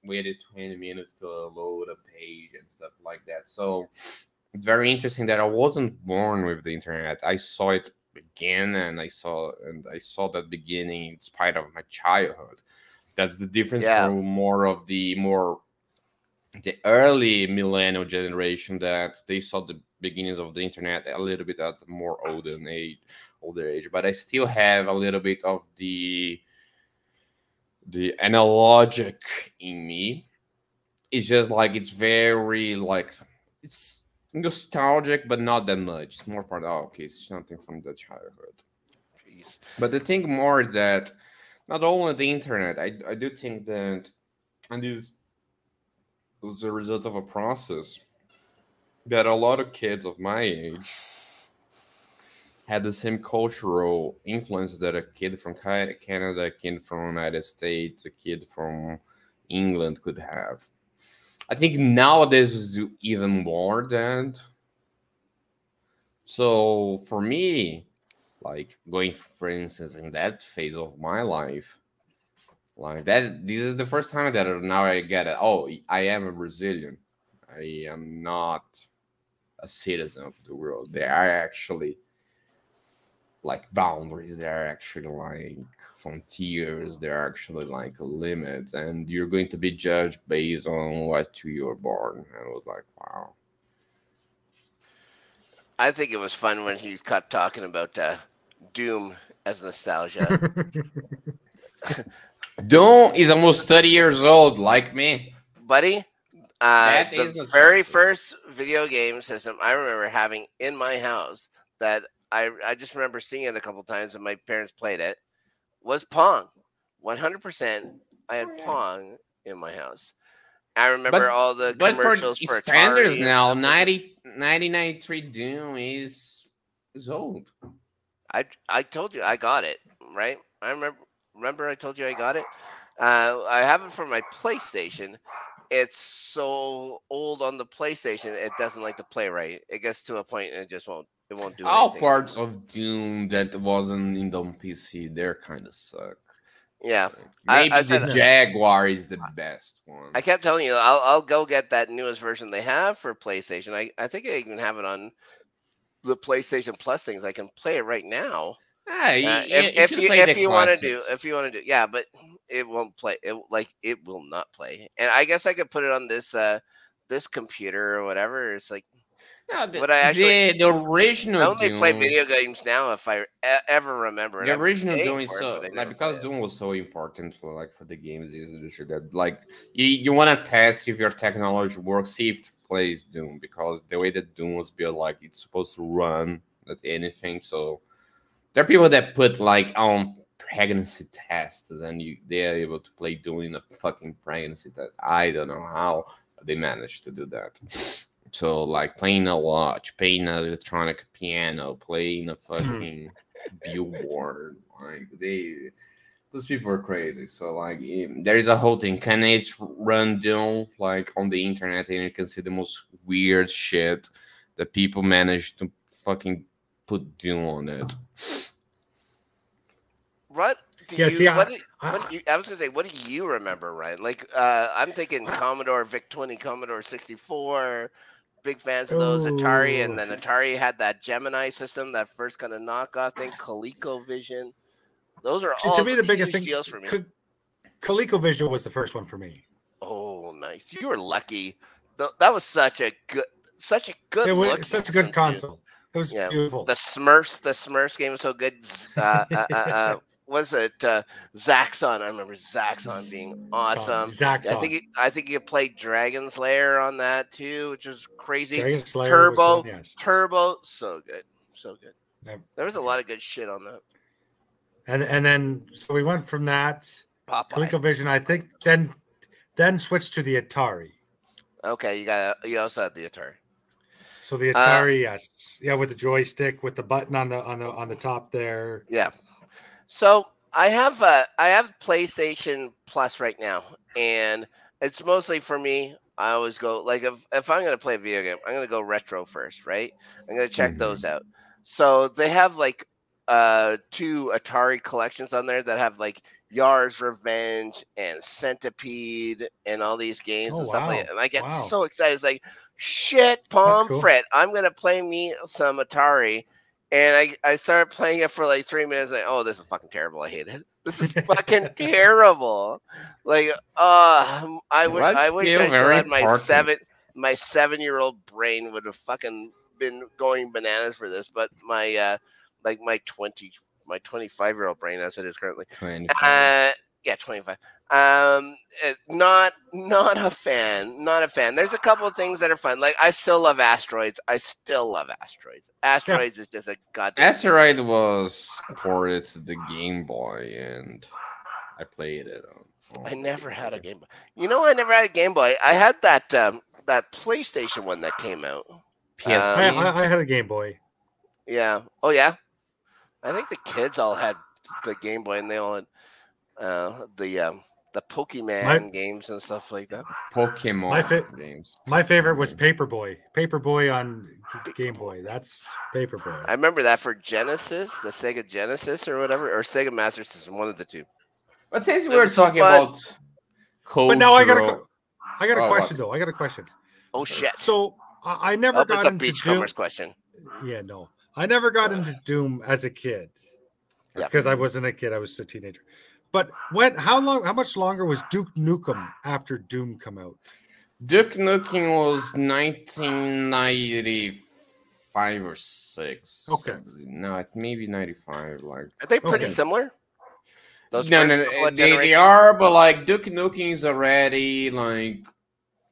waited 20 minutes to load a page and stuff like that. So it's very interesting that I wasn't born with the internet. I saw it begin and I saw and I saw that beginning in spite of my childhood. That's the difference yeah. from more of the more the early millennial generation that they saw the beginnings of the internet a little bit at more older age older age, but I still have a little bit of the the analogic in me. It's just like it's very like it's nostalgic, but not that much. It's more part. Oh, okay, it's something from the childhood. Jeez. But the thing more is that not only the internet, I I do think that, and this was a result of a process that a lot of kids of my age had the same cultural influence that a kid from Canada, a kid from United States, a kid from England could have. I think nowadays is even more than. So for me, like going for instance in that phase of my life, like that, this is the first time that now I get it. Oh, I am a Brazilian. I am not a citizen of the world. They are actually like boundaries they're actually like frontiers they're actually like limits and you're going to be judged based on what you were born and i was like wow I think it was fun when he kept talking about uh, Doom as nostalgia. Doom is almost 30 years old, like me. Buddy, uh, the very first video game system I remember having in my house that I, I just remember seeing it a couple times and my parents played it was Pong. 100% I had Pong in my house. I remember but, all the commercials for, for standards now. 90, 1993 Doom is is old. I I told you I got it right. I remember remember I told you I got it. Uh, I have it for my PlayStation. It's so old on the PlayStation, it doesn't like to play right. It gets to a point and it just won't. It won't do. All anything. parts of Doom that wasn't in the PC, they're kind of suck. Yeah, maybe I, I the Jaguar is the best one. I kept telling you, I'll I'll go get that newest version they have for PlayStation. I I think I even have it on the PlayStation Plus things. I can play it right now. Hey, uh, if, if you if you want to do if you want to do yeah, but it won't play. It like it will not play. And I guess I could put it on this uh this computer or whatever. It's like no, the, but I actually the, the original. I only Doom, play video games now if I ever remember. The original Doom is so like because Doom was so important for like for the games industry that like you you want to test if your technology works, see if it plays Doom because the way that Doom was built, like it's supposed to run at anything. So there are people that put like on pregnancy tests and you they are able to play Doom in a fucking pregnancy test. I don't know how they managed to do that. So like playing a watch, playing an electronic piano, playing a hmm. fucking billboard, like they those people are crazy. So like there is a whole thing. Can it run down like on the internet and you can see the most weird shit that people manage to fucking put doom on it. What do yeah, you, see, what I, do, what do you, I was gonna say, what do you remember, Ryan? Like, uh, I'm thinking Commodore VIC 20, Commodore 64, big fans of those Atari, and then Atari had that Gemini system, that first kind of knockoff thing, ColecoVision. Those are all to me the biggest thing, deals for me. ColecoVision was the first one for me. Oh, nice! You were lucky. That was such a good, such a good. It was such a good console. It was yeah. beautiful. The Smurfs, the Smurfs game was so good. Uh, uh, uh, uh was it uh, Zaxxon? I remember Zaxxon being awesome. Zaxxon. I think he, I think you played Dragon's Lair on that too, which was crazy. Dragon's Lair Turbo, fun, yes. Turbo, so good, so good. There was a lot of good shit on that. And and then so we went from that ColecoVision, I think, then then switched to the Atari. Okay, you got you also had the Atari. So the uh, Atari, uh, yes, yeah, with the joystick, with the button on the on the on the top there. Yeah, so I have uh, I have PlayStation Plus right now, and it's mostly for me. I always go like if if I'm gonna play a video game, I'm gonna go retro first, right? I'm gonna check mm-hmm. those out. So they have like uh two Atari collections on there that have like Yars Revenge and Centipede and all these games oh, and stuff wow. like that. And I get wow. so excited. It's like shit, Palm cool. Fret. I'm gonna play me some Atari and I, I started playing it for like three minutes. Like, oh, this is fucking terrible. I hate it. This is fucking terrible. Like, uh, I would, I wish I had my important. seven, my seven year old brain would have fucking been going bananas for this. But my, uh, like my twenty, my twenty five year old brain, as it is currently, uh, yeah, twenty five. Um, eh, not not a fan. Not a fan. There's a couple of things that are fun. Like I still love asteroids. I still love asteroids. Asteroids yeah. is just a goddamn. Asteroid was ported to the Game Boy, and I played it. On, I never had a Game Boy. You know, I never had a Game Boy. I had that um, that PlayStation one that came out. PS. Um, I, I had a Game Boy. Yeah. Oh yeah. I think the kids all had the Game Boy, and they all had uh, the um, the Pokemon my, games and stuff like that. Pokemon my fa- games. My favorite was Paperboy. Paperboy on Game Boy. That's Paperboy. I remember that for Genesis, the Sega Genesis or whatever, or Sega Master System, one of the two. But since we were talking fun. about code, but now I got a, I got a oh, question though. I got a question. Oh shit! So I, I never oh, got into Doom. question. Yeah, no, I never got into Doom as a kid yep. because I wasn't a kid. I was a teenager. But when? How long? How much longer was Duke Nukem after Doom come out? Duke Nukem was 1995. or six. Okay. No, it maybe ninety five. Like Are they pretty Okay. similar? Those no, no, no, they, they are, but like Duke Nukem is already like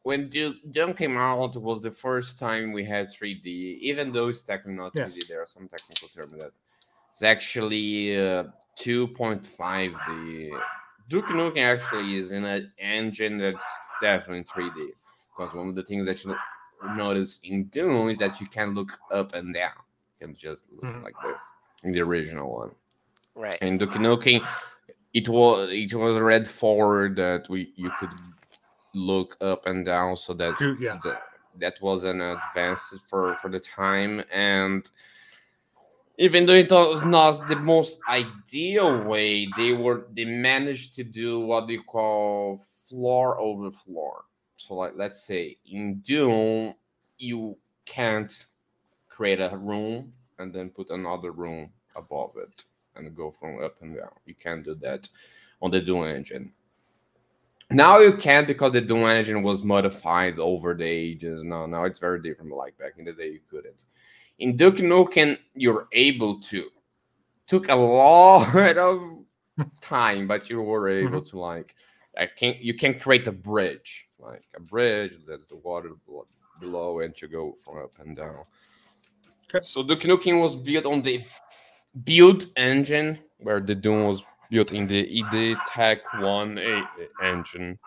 when Duke Doom came out, it was the first time we had 3D. Even though it's technically not Yeah. 3D, there are some technical terms that it's actually uh, 2.5D. Duke Nukem actually is in an engine that's definitely 3D. Because one of the things that you notice in Doom is that you can look up and down. You can just look Mhm. like this in the original one. Right. And Duke Nukem, it was it was read forward that we you could look up and down, so that Dude, yeah. that, that was an advance for for the time and even though it was not the most ideal way they were they managed to do what they call floor over floor so like let's say in doom you can't create a room and then put another room above it and go from up and down you can't do that on the doom engine now you can because the Doom engine was modified over the ages. No, now it's very different. Like back in the day, you couldn't. In Duke Nukem, you're able to. Took a lot of time, but you were able to like. I can you can create a bridge, like a bridge. There's the water below- and you go from up and down. Okay. So Duke Nukem was built on the build engine, where the Doom was built in the id Tech 1A engine.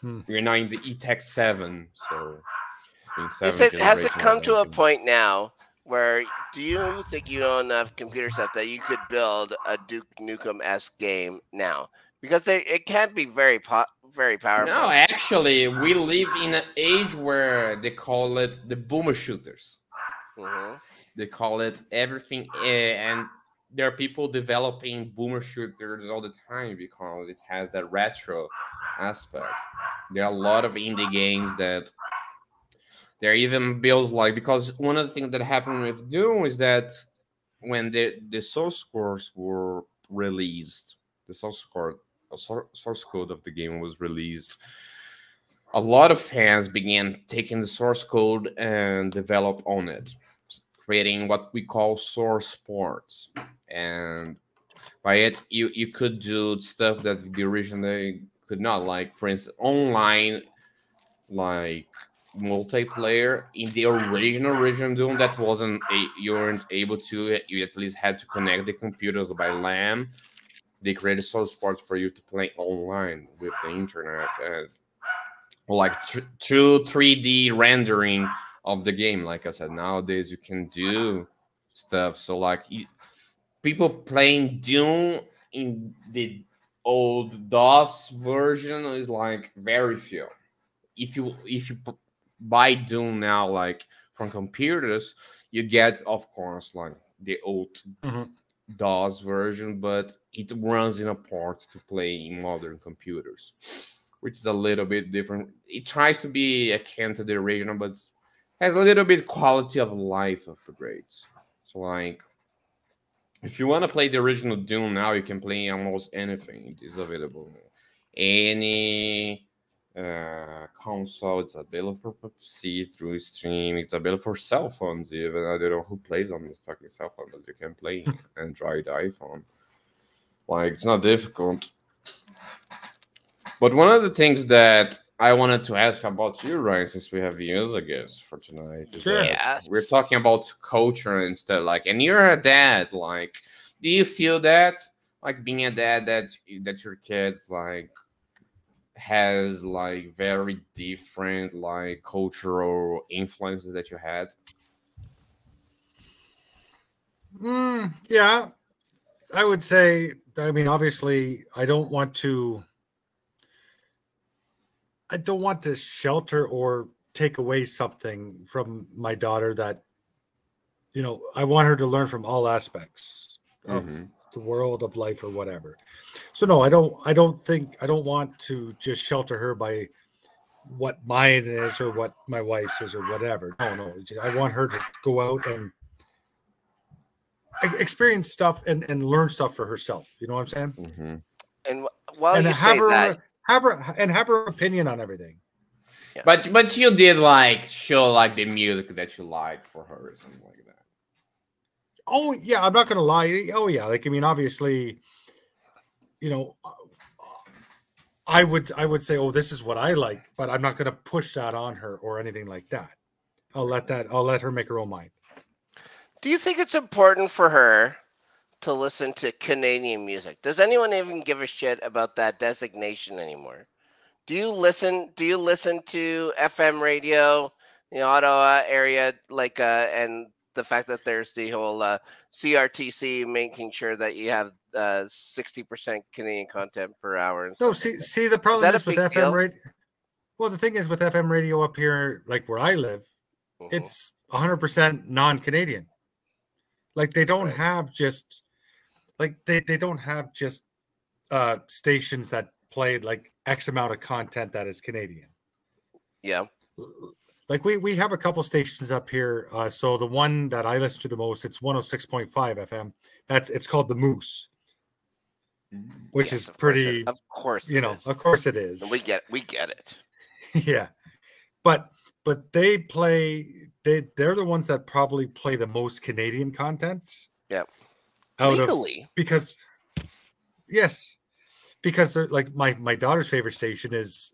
Hmm. We're now in the E Tech 7, so in Is it, has it come to a point now where do you think you know enough computer stuff that you could build a Duke Nukem esque game now? Because they, it can't be very po- very powerful. No, actually, we live in an age where they call it the boomer shooters. Mhm. They call it everything, eh, and there are people developing boomer shooters all the time because it has that retro aspect. There are a lot of indie games that they're even built like because one of the things that happened with Doom is that when the the source codes were released, the source code uh, source code of the game was released. A lot of fans began taking the source code and develop on it, creating what we call source ports. And by it, you you could do stuff that the original could not, like for instance, online, like multiplayer in the original original Doom that wasn't a, you weren't able to you at least had to connect the computers by LAN. They created source ports for you to play online with the internet and like tr- true 3D rendering of the game. Like I said, nowadays you can do stuff. So like you, people playing Doom in the old DOS version is like very few. If you if you buy Doom now, like from computers, you get of course like the old Mhm. DOS version, but it runs in a port to play in modern computers, which is a little bit different. It tries to be akin to the original, but has a little bit quality of life upgrades. So like if you want to play the original Doom now, you can play almost anything. It is available. Any uh, console, it's available for PC through Steam. It's available for cell phones. Even I don't know who plays on this fucking cell phone, but you can play Android, iPhone. Like it's not difficult. But one of the things that I wanted to ask about you, Ryan, since we have you as a guest for tonight, is Sure. that Yeah. we're talking about culture instead. Like, and you're a dad. Like, do you feel that, like, being a dad, that that your kids like has like very different like cultural influences that you had? Mm, yeah, I would say. I mean, obviously, I don't want to. I don't want to shelter or take away something from my daughter that, you know, I want her to learn from all aspects of Mhm. The world of life or whatever. So no, I don't. I don't think I don't want to just shelter her by what mine is or what my wife's is or whatever. No, no. I want her to go out and experience stuff and, and learn stuff for herself. You know what I'm saying? Mm-hmm. And while and you have say her that, have her and have her opinion on everything. Yeah. But but you did like show like the music that you like for her or something like that. Oh yeah, I'm not gonna lie. Oh yeah, like I mean, obviously, you know, I would I would say, oh, this is what I like, but I'm not gonna push that on her or anything like that. I'll let that I'll let her make her own mind. Do you think it's important for her to listen to Canadian music? Does anyone even give a shit about that designation anymore? Do you listen? Do you listen to FM radio, the Ottawa area, like, uh, and the fact that there's the whole uh, CRTC making sure that you have uh, sixty percent Canadian content per hour. no, see, like see, the problem is, is with FM radio. Well, the thing is with FM radio up here, like where I live, mm-hmm. it's hundred percent non-Canadian. Like they don't right. have just like they, they don't have just uh stations that played like X amount of content that is Canadian. Yeah. Like we we have a couple stations up here. Uh, so the one that I listen to the most, it's 106.5 FM. That's it's called the Moose. Mm, which yes, is pretty of course you know, is. of course it is. We get we get it. yeah. But but they play they they're the ones that probably play the most Canadian content. Yeah. Legally. Of, because yes, because like my my daughter's favorite station is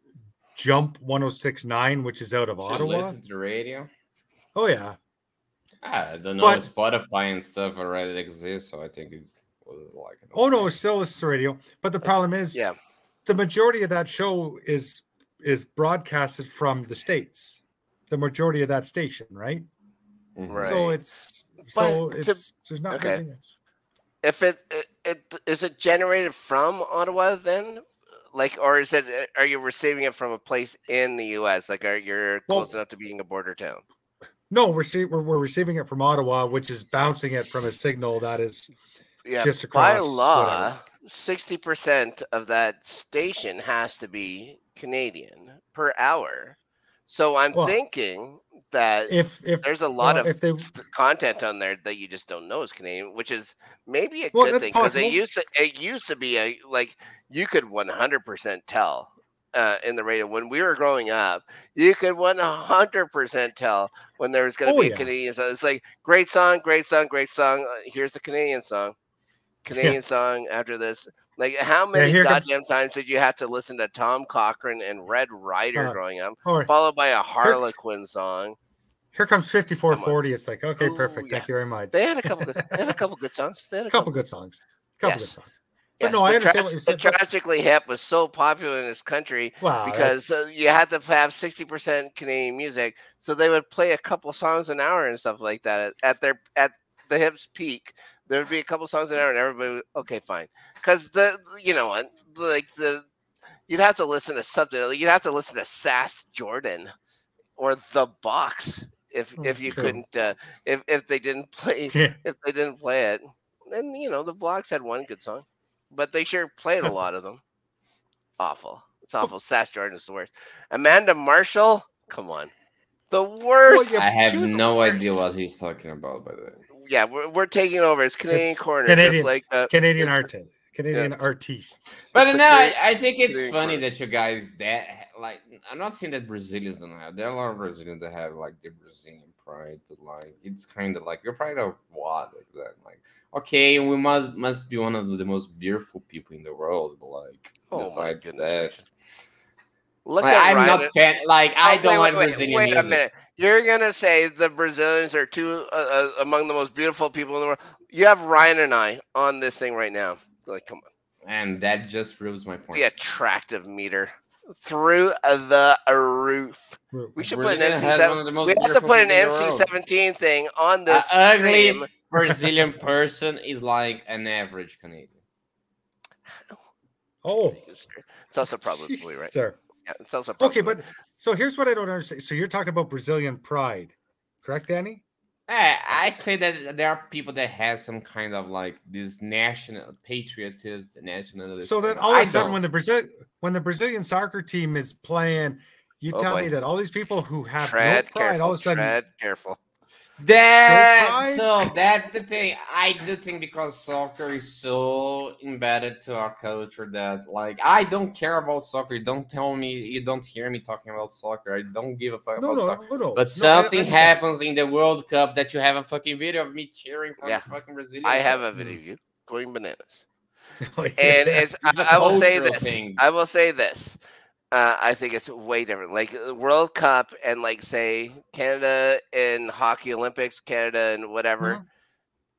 Jump 1069, which is out of Should Ottawa. Listen to the radio. Oh yeah. I don't know. But, Spotify and stuff already exists, so I think it's like. Oh no, it still listens to radio. But the problem is, yeah, the majority of that show is is broadcasted from the states. The majority of that station, right? Mm-hmm. Right. So it's so but it's to, there's not okay. Really if it, it, it is it generated from Ottawa then, like, or is it uh, are you receiving it from a place in the U.S. Like, are you close well, enough to being a border town? No, we're, we're we're receiving it from Ottawa, which is bouncing it from a signal that is yeah, just across. By law, sixty percent of that station has to be Canadian per hour. So I'm well, thinking that if if there's a lot of if they, content on there that you just don't know is Canadian, which is maybe a well, good thing because it used to it used to be a like you could 100% tell uh, in the radio when we were growing up. You could 100% tell when there was going to oh, be a Canadian song. It's like great song, great song, great song. Uh, here's the Canadian song, Canadian yeah. song after this. Like, how many yeah, goddamn comes... times did you have to listen to Tom Cochrane and Red Rider uh, growing up, right. followed by a Harlequin here, song? Here comes 5440. It's like, okay, Ooh, perfect. Yeah. Thank you very much. They had a couple good, they had a couple good songs. They had a couple, couple good songs. A couple yes. good songs. But yes, no, I understand what you said. The Tragically Hip was so popular in this country wow, because uh, you had to have 60% Canadian music. So they would play a couple songs an hour and stuff like that at, at their at the hips peak there would be a couple songs an hour, and everybody, would, okay, fine, because the you know like the you'd have to listen to something. You'd have to listen to Sass Jordan or the Box if oh, if you true. couldn't uh, if if they didn't play yeah. if they didn't play it. Then you know the Blocks had one good song, but they sure played That's... a lot of them. Awful. It's awful. Sass Jordan is the worst. Amanda Marshall, come on. The worst. I have no idea what he's talking about, by the way yeah, we're, we're taking over. It's Canadian it's corner, Canadian, like uh, Canadian artist, Canadian yeah. artists. But no, I, I, think it's Canadian funny corner. that you guys that like. I'm not saying that Brazilians don't have. There are a lot of Brazilians that have like the Brazilian pride, but like it's kind of like you're pride of what like that. Like okay, we must must be one of the most beautiful people in the world, but like oh besides that. Look like, I'm Ryan. not fan. Like I don't wait, like wait, Brazilian wait, music. a minute. You're gonna say the Brazilians are two uh, uh, among the most beautiful people in the world. You have Ryan and I on this thing right now. Like, come on. And that just proves my point. The attractive meter through the roof. We should put an NC We have to put an NC-17 thing on this. An ugly Brazilian person is like an average Canadian. Oh, it's also probably right. Sir. Yeah, it's also okay, but so here's what I don't understand. So you're talking about Brazilian pride, correct, Daney? I, I say that there are people that have some kind of like this national patriotism, nationalism. So then all of a sudden, when the Brazil when the Brazilian soccer team is playing, you oh tell boy. me that all these people who have tread no pride, careful, all of a sudden, tread careful. That so that's the thing. I do think because soccer is so embedded to our culture that like I don't care about soccer. Don't tell me you don't hear me talking about soccer. I don't give a fuck no, about no, soccer. No, but something I, I happens in the World Cup that you have a fucking video of me cheering for yeah. fucking Brazilian. I have a video of you going bananas. oh, yeah. And it's, it's I, I will say this. Thing. I will say this. Uh, I think it's way different. Like uh, World Cup and like say Canada in hockey Olympics, Canada and whatever mm-hmm.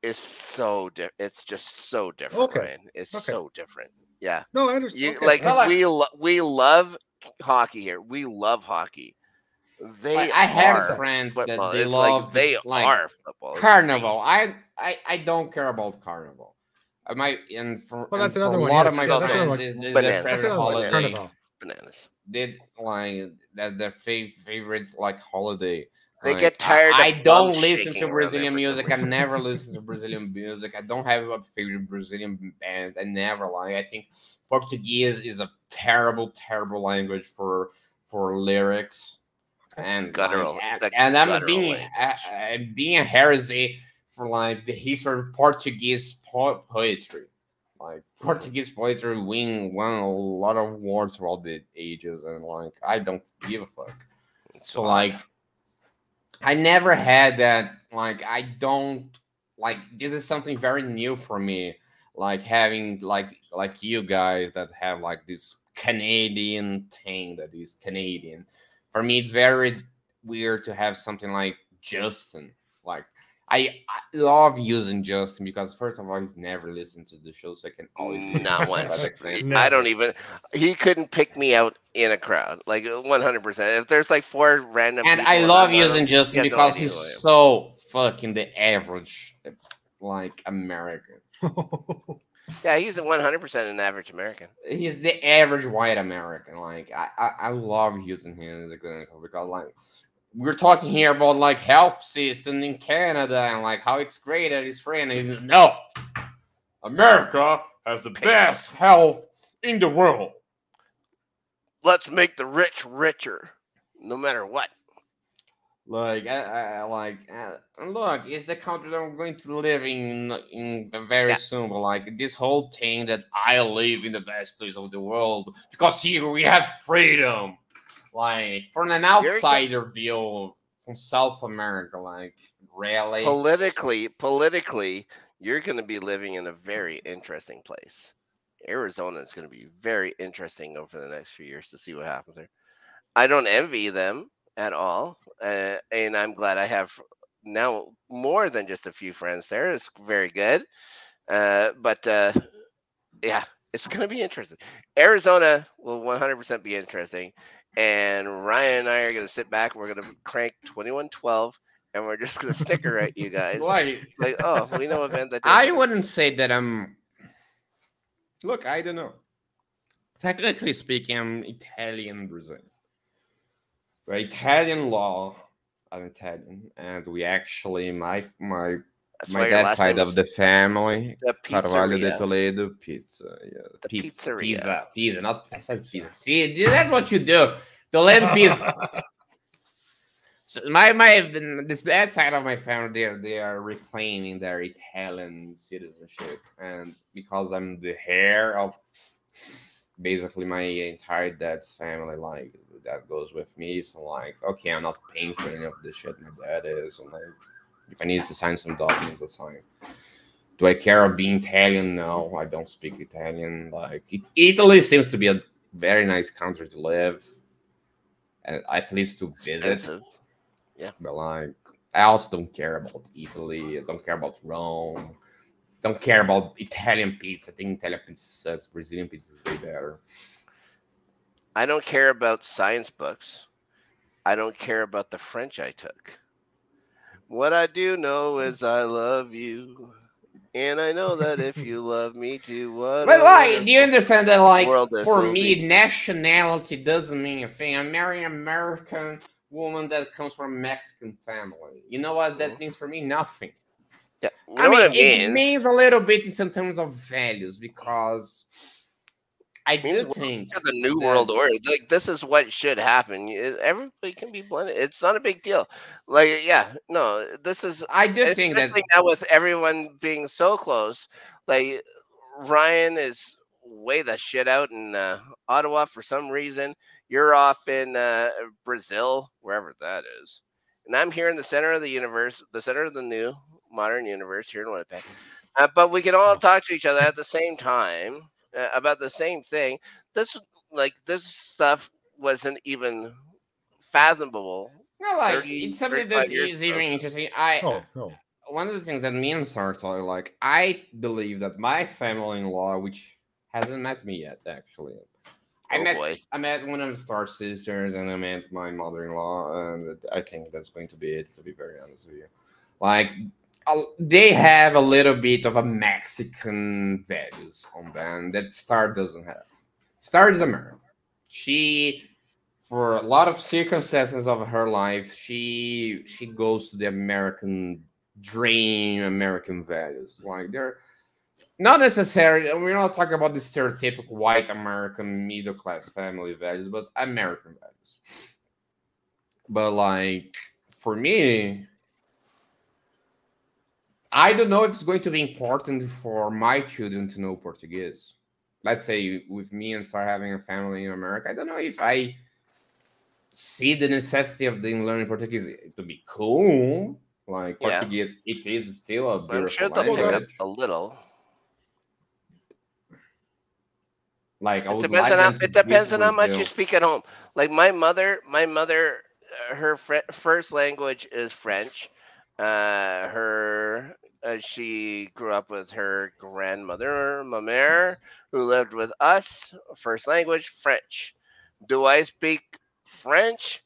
is so different. It's just so different. Okay. Ryan. It's okay. so different. Yeah. No, I understand. You, okay. Like well, we lo- we love hockey here. We love hockey. They like, I have friends football. that they it's love like they like, are football. Carnival. I, I I don't care about carnival. I might and for, well, that's and another for one. a lot yes. of my yeah, friends, that's another, that's another holiday. Carnival bananas. Did like that their fav- favorite like holiday. They like, get tired. I, I don't listen to Brazilian music. I never listen to Brazilian music. I don't have a favorite Brazilian band. I never like. I think Portuguese is a terrible, terrible language for for lyrics and guttural. Like, and I'm being uh, being a heresy for like the history of Portuguese po- poetry. Like Portuguese poetry win won a lot of wars throughout the ages, and like I don't give a fuck. So like, I never had that. Like I don't like this is something very new for me. Like having like like you guys that have like this Canadian thing that is Canadian. For me, it's very weird to have something like Justin. Like I, I, love using Justin because first of all, he's never listened to the show, so I can always mm, not once. I don't even. He couldn't pick me out in a crowd, like uh, one hundred percent. If there's like four random, and I love using Justin because no he's so fucking the average, like American. yeah, he's one hundred percent an average American. He's the average white American. Like I, I, I love using him as a example because like we're talking here about like health system in Canada and like how it's great at his friend. And no, America has the best health in the world. Let's make the rich richer, no matter what. Like, I, I like, uh, look, it's the country that I'm going to live in in very yeah. soon. But like this whole thing that I live in the best place of the world because here we have freedom like from an outsider view from South America, like really politically, politically, you're going to be living in a very interesting place. Arizona is going to be very interesting over the next few years to see what happens there. I don't envy them at all, uh, and I'm glad I have now more than just a few friends there. It's very good, uh, but uh, yeah, it's going to be interesting. Arizona will 100% be interesting and Ryan and I are going to sit back. We're going to crank 2112 and we're just going to snicker at you guys. Why? Like, oh, we know event that. I wouldn't say that I'm. Look, I don't know. Technically speaking, I'm Italian Brazilian. By Italian law, I'm Italian, and we actually my my that's my dad's side of the family, the Carvalho de Toledo pizza. Yeah, the pizza, pizzeria. Pizza, pizza, not I said pizza. See, that's what you do. Toledo pizza. so my my this that side of my family, they are they are reclaiming their Italian citizenship, and because I'm the heir of basically my entire dad's family, like that goes with me. So like, okay, I'm not paying for any of the shit my dad is, and like if I needed to sign some documents, I'll sign. Do I care of being Italian? No, I don't speak Italian. Like it, Italy seems to be a very nice country to live, and at least to visit. Yeah, but like I also don't care about Italy. I don't care about Rome. Don't care about Italian pizza. I think Italian pizza sucks. Brazilian pizza is way better. I don't care about science books. I don't care about the French I took. What I do know is I love you. And I know that if you love me too, what? But like, do you understand that? Like, for me, be. nationality doesn't mean a thing. I marry an American woman that comes from a Mexican family. You know what that mm-hmm. means for me? Nothing. Yeah, I mean, it means a little bit in some terms of values because I do think the new that... world order. Like this is what should happen. Everybody can be blended. It's not a big deal. Like yeah, no, this is. I do think that now with everyone being so close, like Ryan is way the shit out in uh, Ottawa for some reason. You're off in uh, Brazil, wherever that is, and I'm here in the center of the universe, the center of the new modern universe here in Winnipeg. Uh, but we can all talk to each other at the same time uh, about the same thing. This like this stuff wasn't even fathomable. No, like 30, it's something that is even interesting. I oh, no. one of the things that me and Sartor like, I believe that my family-in-law, which hasn't met me yet, actually. I oh met boy. I met one of the Star sisters and I met my mother-in-law, and I think that's going to be it. To be very honest with you, like they have a little bit of a Mexican values on them that Star doesn't have. Star is American. She, for a lot of circumstances of her life, she she goes to the American dream, American values. Like they're not necessarily. We're not talking about the stereotypical white American middle class family values, but American values. But like for me, I don't know if it's going to be important for my children to know Portuguese. Let's say with me and start having a family in America, I don't know if I see the necessity of them learning Portuguese to be cool. Like yeah. Portuguese, it is still a beautiful I'm sure they'll pick up a little. Like it depends like on how, it depends on how much you speak at home. Like my mother, my mother, uh, her fr- first language is French uh, her uh, she grew up with her grandmother, ma mère, who lived with us. First language French. Do I speak French?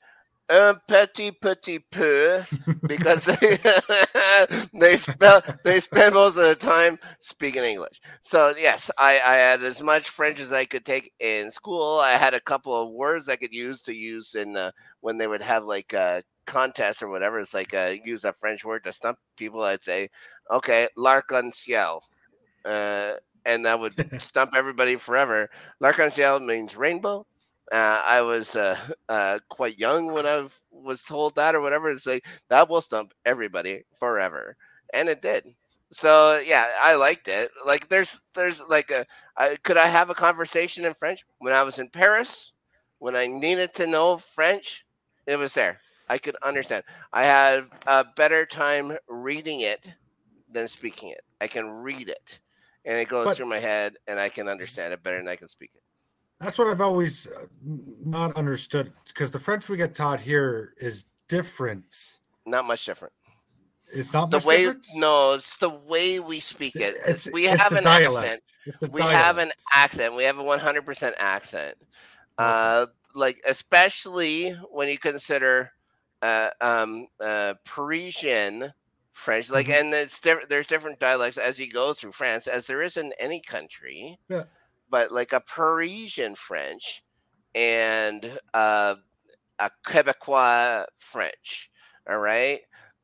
Un petit petit peu because they they spell they spend most of the time speaking English. So yes, I, I had as much French as I could take in school. I had a couple of words I could use to use in uh, when they would have like a contest or whatever. It's like uh, use a French word to stump people. I'd say, okay, l'arc-en-ciel. Uh, and that would stump everybody forever. L'arc-en-ciel means rainbow uh, I was uh, uh, quite young when I was told that or whatever. It's like that will stump everybody forever, and it did. So yeah, I liked it. Like there's there's like a I, could I have a conversation in French when I was in Paris when I needed to know French? It was there. I could understand. I had a better time reading it than speaking it. I can read it, and it goes but, through my head, and I can understand it better than I can speak it. That's what I've always uh, not understood because the French we get taught here is different. Not much different. It's not the way. Different? No, it's the way we speak it. It's, we it's have an dialect. accent. we have an accent. We have a 100% accent. Okay. Uh, like especially when you consider uh, um, uh, Parisian French. Like, mm-hmm. and it's different. There's different dialects as you go through France, as there is in any country. Yeah but like a Parisian French and uh, a Quebecois French. All right,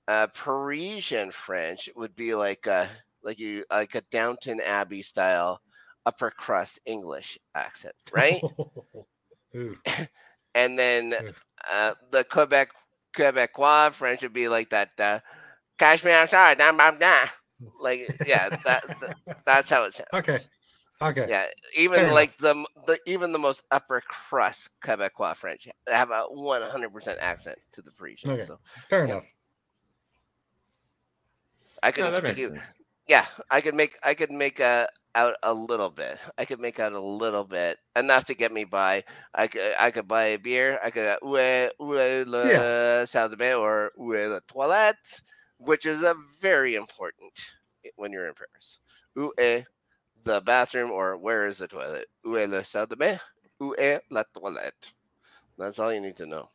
a Parisian French would be like a like you like a Downton Abbey style upper crust English accent, right? and then uh, the Quebec Quebecois French would be like that. Uh, Cash me outside, nah, nah, nah. Like, yeah, that, that, that's how it sounds. Okay. Okay. Yeah, even Fair like the the even the most upper crust Quebecois French have a one hundred percent accent to the Parisian. Okay. So, Fair yeah. enough. I could no, you, yeah, I could make I could make a out a little bit. I could make out a little bit enough to get me by. I could I could buy a beer. I could uh, où est, le yeah. salle de bain or où est la toilette, which is a very important when you're in Paris. Où est the bathroom or where is the toilet? Où est le salle de bain? Où est la toilette? That's all you need to know.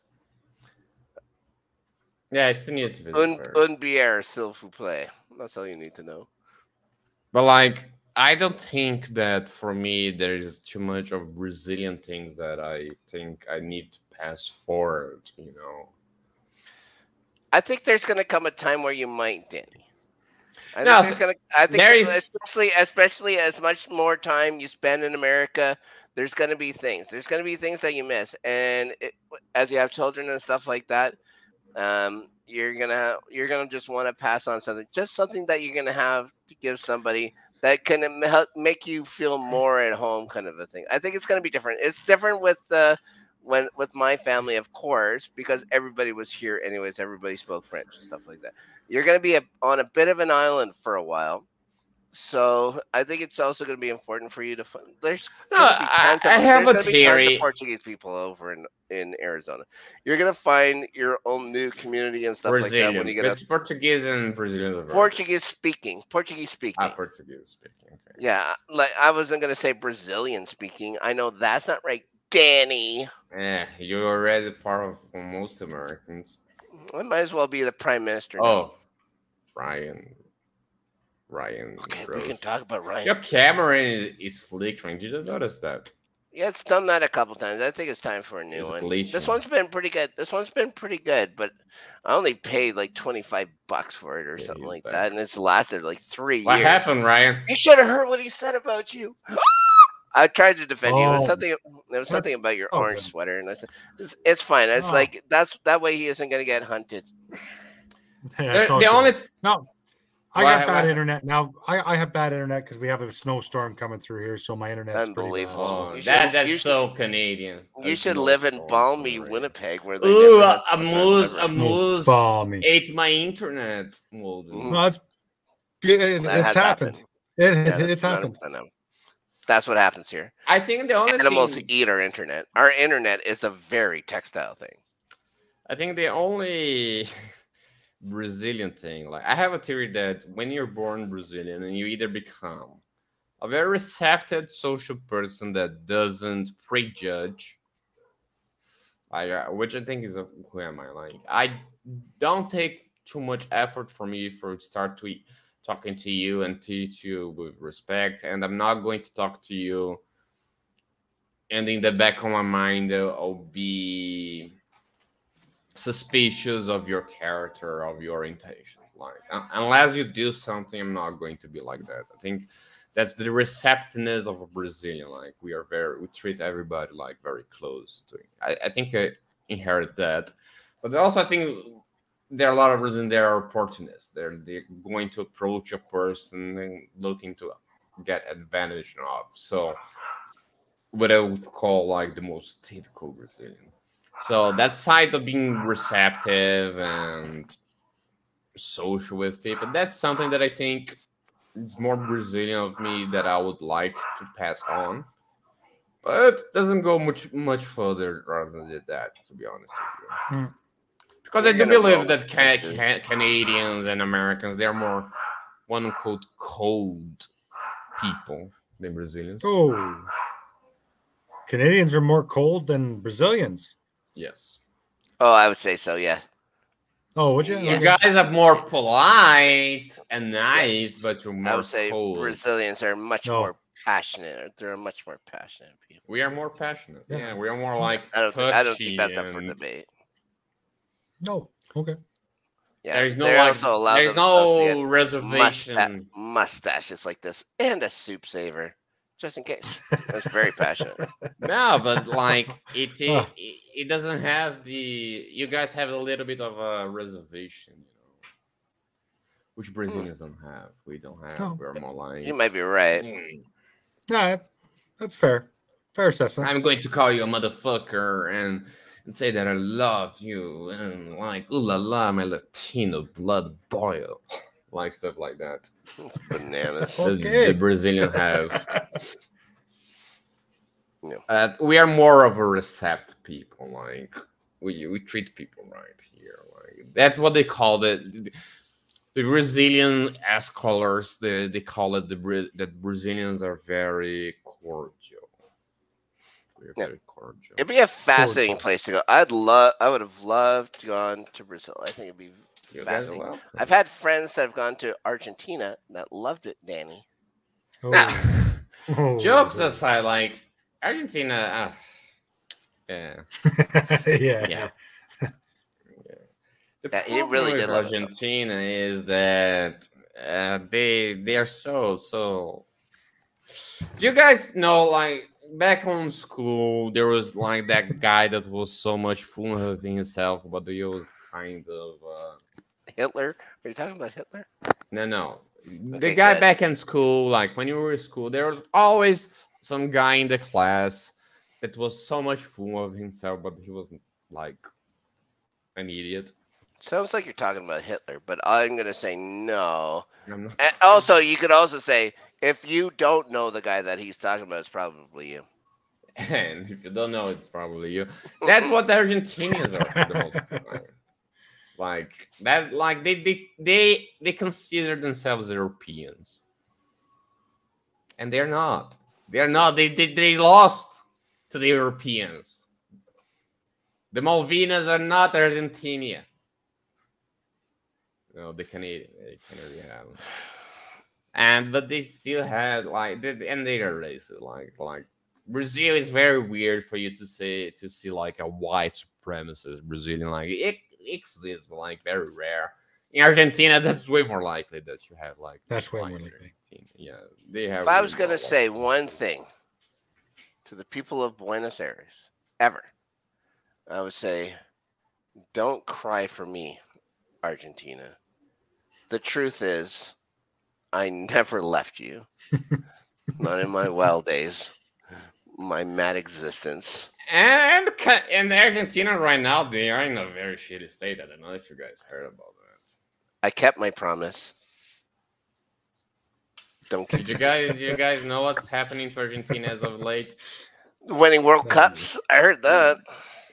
Yeah, I still need to visit. Un, un bière, s'il vous plaît. That's all you need to know. But like, I don't think that for me there is too much of Brazilian things that I think I need to pass forward. You know. I think there's going to come a time where you might, Daney. I no, think, gonna, I think especially especially as much more time you spend in America, there's going to be things. There's going to be things that you miss, and it, as you have children and stuff like that, um, you're gonna you're gonna just want to pass on something, just something that you're gonna have to give somebody that can help make you feel more at home, kind of a thing. I think it's gonna be different. It's different with the when with my family, of course, because everybody was here anyways. Everybody spoke French and stuff like that. You're gonna be a, on a bit of an island for a while so I think it's also going to be important for you to. Find, there's no, I, I have a theory. Portuguese people over in in Arizona. You're going to find your own new community and stuff Brazilian. like that when you get it's Portuguese and Brazilian. Portuguese speaking. Portuguese speaking. Ah, Portuguese speaking. Okay. Yeah, like I wasn't going to say Brazilian speaking. I know that's not right, Daney. Yeah, you're already part of most Americans. I might as well be the prime minister. Oh, now. Ryan. Ryan. Okay, Rose. we can talk about Ryan. Your camera is, is flickering. Did you notice that? Yeah, it's done that a couple times. I think it's time for a new it's one. Bleaching. This one's been pretty good. This one's been pretty good, but I only paid like twenty five bucks for it or yeah, something like back. that, and it's lasted like three what years. What happened, Ryan? You should have heard what he said about you. I tried to defend oh, you. It was oh, something. There was something about your orange good. sweater, and I said, "It's, it's fine. It's oh. like that's that way he isn't going to get hunted." Yeah, the, the only no, I got bad internet now. I, I have bad internet because we have a snowstorm coming through here, so my internet's unbelievable. Oh, that, that's so Canadian. You should live in balmy Winnipeg, where they Ooh, a moose, a moose balmy. ate my internet. Mm. Well, no, it's, it, it, it's happened. happened. It, yeah, it's happened. That's what happens here. I think the only animals thing... eat our internet. Our internet is a very textile thing. I think the only Brazilian thing. Like I have a theory that when you're born Brazilian and you either become a very receptive social person that doesn't prejudge, I, uh, which I think is a, who am I like? I don't take too much effort for me for start to talking to you and teach you with respect, and I'm not going to talk to you. And in the back of my mind, uh, I'll be suspicious of your character, of your intentions. Like unless you do something, I'm not going to be like that. I think that's the receptiveness of a Brazilian. Like we are very, we treat everybody like very close to. I, I think I inherit that, but also I think there are a lot of reasons they are opportunists. They're they're going to approach a person and looking to get advantage of. So what I would call like the most typical Brazilian. So that side of being receptive and social with people, that's something that I think is more Brazilian of me that I would like to pass on. But it doesn't go much much further rather than that, to be honest with you. Hmm. Because I do believe that ca- ca- Canadians and Americans they're more one quote cold people than Brazilians. Oh, Canadians are more cold than Brazilians. Yes. Oh, I would say so. Yeah. Oh, would you? You guys are more polite and nice, yes. but you're more I would say cold. Brazilians are much no. more passionate. They're much more passionate people. We are more passionate. Yeah, yeah we are more like. I don't, think, I don't think that's and... up for debate. No. Okay. Yeah, there's no like, there's no reservation. mustache, mustaches like this and a soup saver just in case. That's very passionate. No, but like it, it, it doesn't have the. You guys have a little bit of a reservation, you know, which hmm. Brazilians don't have. We don't have. Oh. We're more like. You might be right. Mm. No, that's fair. Fair assessment. I'm going to call you a motherfucker and and say that I love you and like ooh la la, my Latino blood boil like stuff like that. Bananas. okay. the, the Brazilian has. yeah. Uh, we are more of a recept people. Like we we treat people right here. Like that's what they call it. The Brazilian scholars, they, they call it the that Brazilians are very cordial. Yeah. Very cordial. It'd be a fascinating cordial. place to go. I'd love. I would have loved to go to Brazil. I think it'd be fascinating. I've had friends that have gone to Argentina that loved it, Daney. Oh. oh. Jokes aside, like Argentina, uh, yeah. yeah, yeah. The yeah, problem really with Argentina is that uh, they they are so so. Do you guys know like back on school, there was like that guy that was so much full of himself, but he was kind of uh, Hitler. Are you talking about Hitler? No, no. The guy good. back in school, like when you were in school, there was always some guy in the class that was so much full of himself, but he was like an idiot. Sounds like you're talking about Hitler, but I'm gonna say no. I'm not- And also, you could also say if you don't know the guy that he's talking about, it's probably you. and if you don't know, it's probably you. That's what the Argentinians are the most. Like that, like they they they they consider themselves Europeans, and they're not. They're not. They they, they lost to the Europeans. The Malvinas are not Argentina. No, the Canadian, the Canadian islands. And but they still had like, they, and they are racist. Like like Brazil is very weird for you to see to see like a white supremacist Brazilian. Like it, exists, but like very rare. In Argentina, that's way more likely that you have like That's way more likely. Argentina. Yeah, they have. If I was more gonna say people. one thing to the people of Buenos Aires, ever, I would say, don't cry for me, Argentina. The truth is, I never left you. Not in my well days, my mad existence. And in Argentina right now, they are in a very shitty state. I don't know if you guys heard about that. I kept my promise. Don't Did you guys, did you guys know what's happening to Argentina as of late? winning World Cups. I heard that.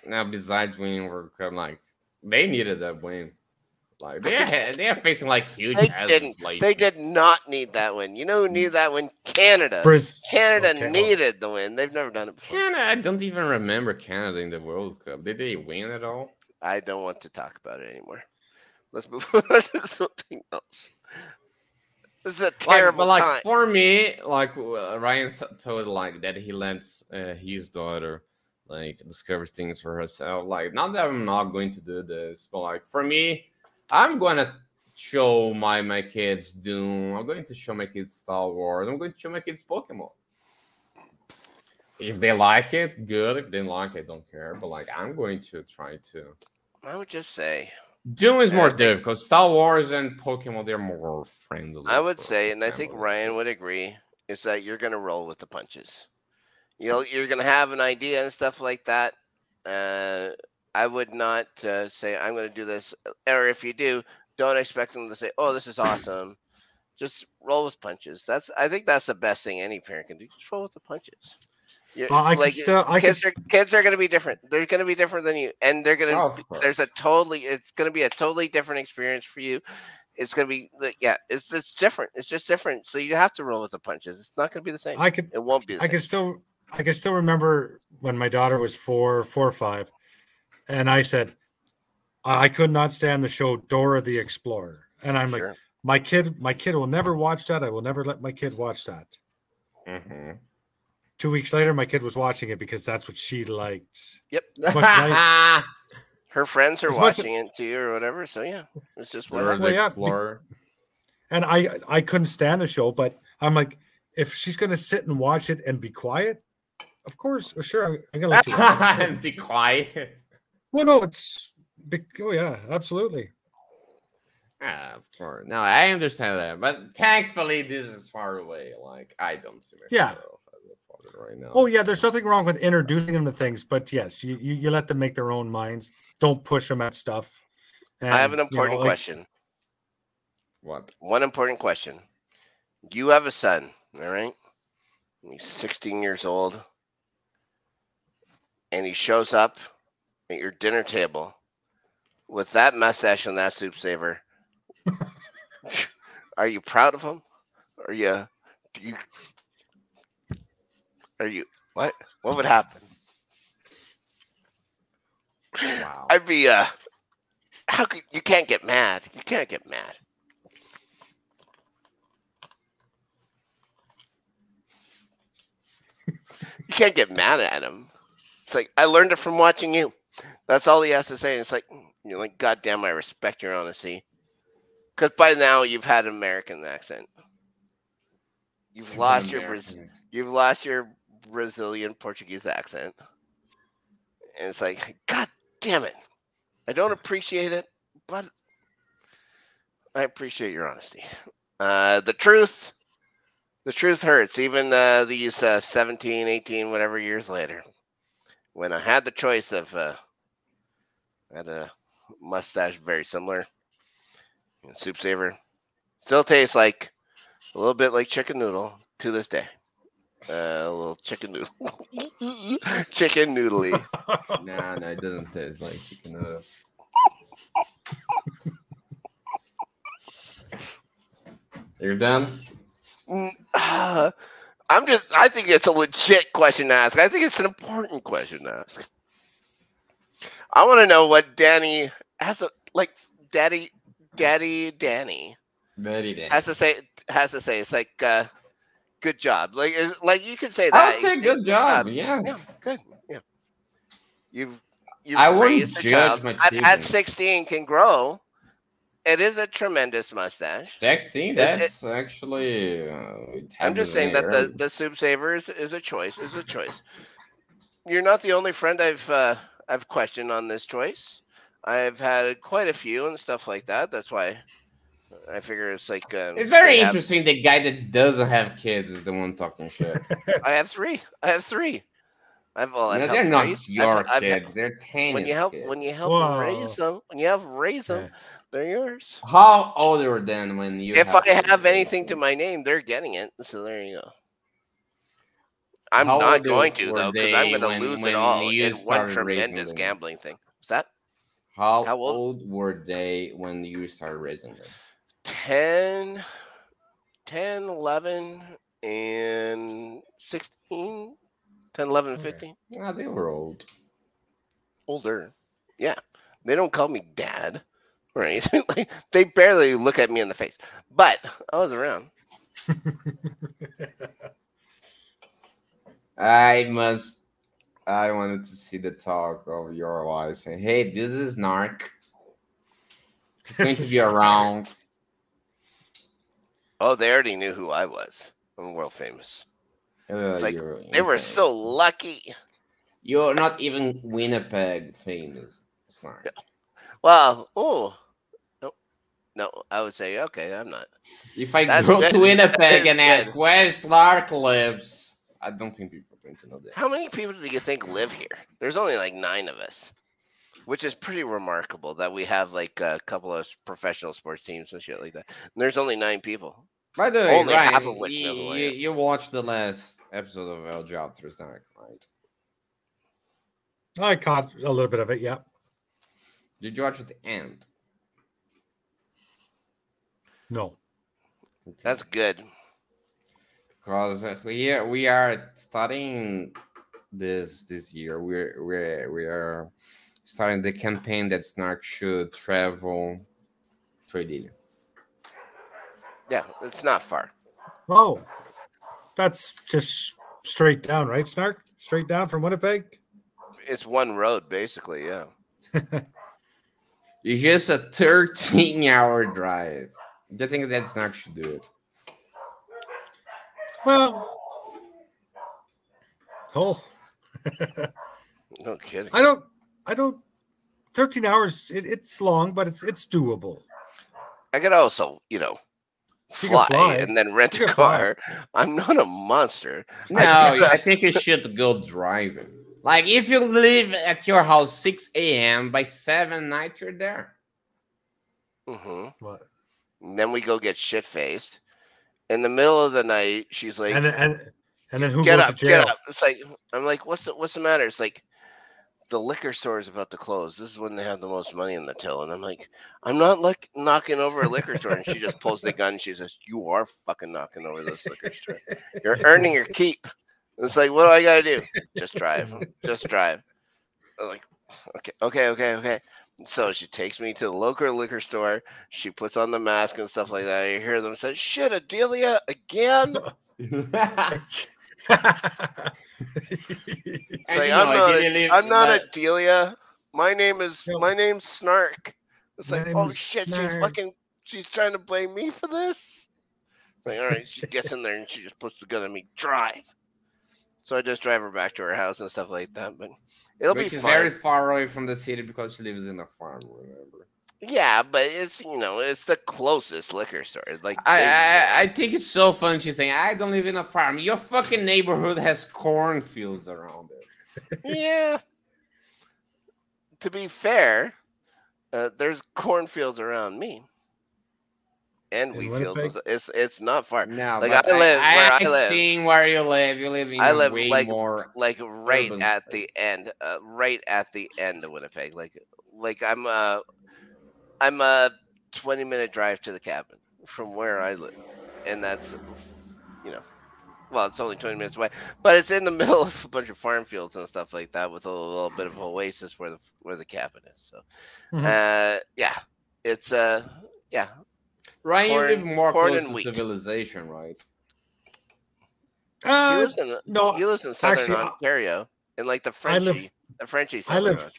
Now, besides winning World Cup, like they needed that win. Like they are, they are facing like huge They didn't. inflation. They did not need that win. You know who needed that win? Canada. Brazil. Canada okay, needed the win. They've never done it before. Canada, I don't even remember Canada in the World Cup. Did they win at all? I don't want to talk about it anymore. Let's move on to something else. This is a Like, terrible but like time. for me, like uh, Ryan told like that he lets uh, his daughter like discover things for herself. Like not that I'm not going to do this, but like for me, I'm gonna show my my kids Doom. I'm going to show my kids Star Wars. I'm going to show my kids Pokemon. If they like it, good. If they don't like it, don't care. But like I'm going to try to. I would just say, Doom is more difficult. Star Wars and Pokemon, they're more friendly. I would say, and I think Ryan would agree, is that you're gonna roll with the punches. You know, you're gonna have an idea and stuff like that. Uh, I would not uh, say I'm gonna do this, or if you do, don't expect them to say, "Oh, this is awesome." Just roll with punches. That's I think that's the best thing any parent can do. Just roll with the punches. You- Well, I can still- I can kids, are, kids are gonna be different. They're gonna be different than you, and they're gonna. Of there's a totally. It's gonna be a totally different experience for you. It's gonna be like, yeah. It's it's different. It's just different. So you have to roll with the punches. It's not gonna be the same. I could it won't be. The I same. can still I can still remember when my daughter was four, four or five, and I said I could not stand the show Dora the Explorer, and I'm like, my kid, my kid will never watch that. I will never let my kid watch that. Mhm. Two weeks later, my kid was watching it because that's what she liked. Yep. As much as I- Her friends are As much as- watching it too, or whatever. So yeah, it's just what. Dora the Well, yeah, Explorer. and I I couldn't stand the show, but I'm like, if she's gonna sit and watch it and be quiet, of course, well, sure, I'm, I'm gonna let you. Watch it, and be quiet. Well, no, it's big. Oh yeah, absolutely. Ah, of course. No, I understand that, but thankfully this is far away. Like I don't see myself Yeah. as a father right now. Oh yeah, there's nothing wrong with introducing them to things, but yes, you you, you let them make their own minds. Don't push them at stuff. I have an And, you know, important like- question. What? One important question. You have a son, all right? He's 16 years old, and he shows up at your dinner table with that mustache and that soup saver. Are you proud of him? Are you? Do you? Are you? What? What would happen? Wow. I'd be. Uh. How could you can't get mad? You can't get mad. You can't get mad at him. It's like I learned it from watching you. That's all he has to say. And It's like you're like, God damn, I respect your honesty. Because by now you've had an American accent. You've lost your Braz- American. you've lost your Brazilian Portuguese accent. And it's like, God damn it. I don't appreciate it, but I appreciate your honesty. Uh, the truth, the truth hurts, even uh, these uh, 17, 18, whatever years later. When I had the choice of, uh, had a mustache very similar, soup saver, still tastes like a little bit like chicken noodle to this day. Uh, a little chicken noodle, chicken noodly. nah, no, it doesn't taste like chicken noodle. You're done. Uh, I'm just. I think it's a legit question to ask. I think it's an important question to ask. I want to know what Daney has a like. Daddy, Daddy, Daney. Daddy, Daney has to say. Has to say. It's like. uh good job. Like, like you could say that. I would say good job. yeah. Yeah. Good. Yeah. You've. you've I wouldn't judge my at, at 16 can grow. It is a tremendous mustache. 16. That's it, it, actually. Uh, I'm just saying that the the soup saver is, is a choice. Is a choice. You're not the only friend I've uh, I've questioned on this choice. I've had quite a few and stuff like that. That's why I figure it's like um, it's very interesting. Have... The guy that doesn't have kids is the one talking shit. I have three. I have three. I've well, no, they're not raise, your I've, kids. I've, they're Tanya's when you help kids. when you help Whoa. raise them. When you have raise them, yeah. they're yours. How old are then when you? If have I have anything to my name, they're getting it. So there you go. I'm How not going to though because I'm going to lose when it all in one tremendous gambling thing. Is that? How, How old? old were they when you started raising them? 10, 10, 11, and 16. 10, 11, and 15. Yeah, they were old. Older. Yeah. They don't call me dad or anything. like, they barely look at me in the face. But I was around. I must. I wanted to see the talk of your life. Say, hey, this is Snark. It's going to be around. Oh, they already knew who I was. I'm world famous. Uh, like they were so lucky. You're not even Winnipeg famous, smart. Well, oh, no, no, I would say okay. I'm not. If I That's go good. to Winnipeg and ask where Clark lives, I don't think people are going to know that. How many people do you think live here? There's only like nine of us, which is pretty remarkable that we have like a couple of professional sports teams and shit like that. And there's only nine people. By the way, Only Ryan, half of which you, you, you, watched the last episode of El Job Thursday night, right? I caught a little bit of it, yeah. Did you watch at the end? No. Okay. That's good. Because we we are starting this this year. We're we're we are starting the campaign that Snark should travel to Idilia. Yeah, it's not far. Oh, that's just straight down, right, Snark? Straight down from Winnipeg? It's one road, basically, yeah. it's just a 13 hour drive. I think that Snark should do it. Well, oh, no kidding. I don't, I don't, 13 hours, it, it's long, but it's it's doable. I could also, you know, fly, fly, and then rent a car. Fly. I'm not a monster. No, I, I think you should go driving. Like if you leave at your house 6 a.m. by 7 night, you're there. Mm-hmm. What? And then we go get shit faced. In the middle of the night, she's like, and and and then who get goes up, to jail? Get up. It's like I'm like, what's the, what's the matter? It's like the liquor store is about to close. This is when they have the most money in the till. And I'm like, I'm not like knocking over a liquor store. And she just pulls the gun. She says, You are fucking knocking over this liquor store. You're earning your keep. It's like, what do I gotta do? Just drive. Just drive. I'm like, okay, okay, okay, okay. So she takes me to the local liquor store. She puts on the mask and stuff like that. You hear them say, "Shit, Adelia again." like, I'm not, a, I'm not a Delia. My name is my name's Snark. It's like, oh shit, Snark. she's fucking she's trying to blame me for this. Like, all right, she gets in there and she just puts the gun on me. Drive. So I just drive her back to her house and stuff like that. But it'll Which be is very far away from the city because she lives in a farm. Remember? Yeah, but it's you know it's the closest liquor store. Like I, they- I I think it's so fun. She's saying, "I don't live in a farm. Your fucking neighborhood has cornfields around it." yeah. To be fair, uh, there's cornfields around me, and In wheat Winnipeg? fields. It's it's not far. No, Like, but I live I, where I I've live. seen where you live. You live in I live, way like, more. Like right Urban at the end, uh, right at the end of Winnipeg. Like like I'm uh I'm a 20 minute drive to the cabin from where I live, and that's you know. Well, it's only 20 minutes away, but it's in the middle of a bunch of farm fields and stuff like that, with a little bit of oasis where the where the cabin is. So, Mhm. uh, yeah, it's uh, yeah, Ryan, you corn- live more corn close to wheat. civilization, right? he Uh, lives in no, he lives in southern actually, Ontario, in like the I Frenchy, live- the Frenchy. I live. Ontario.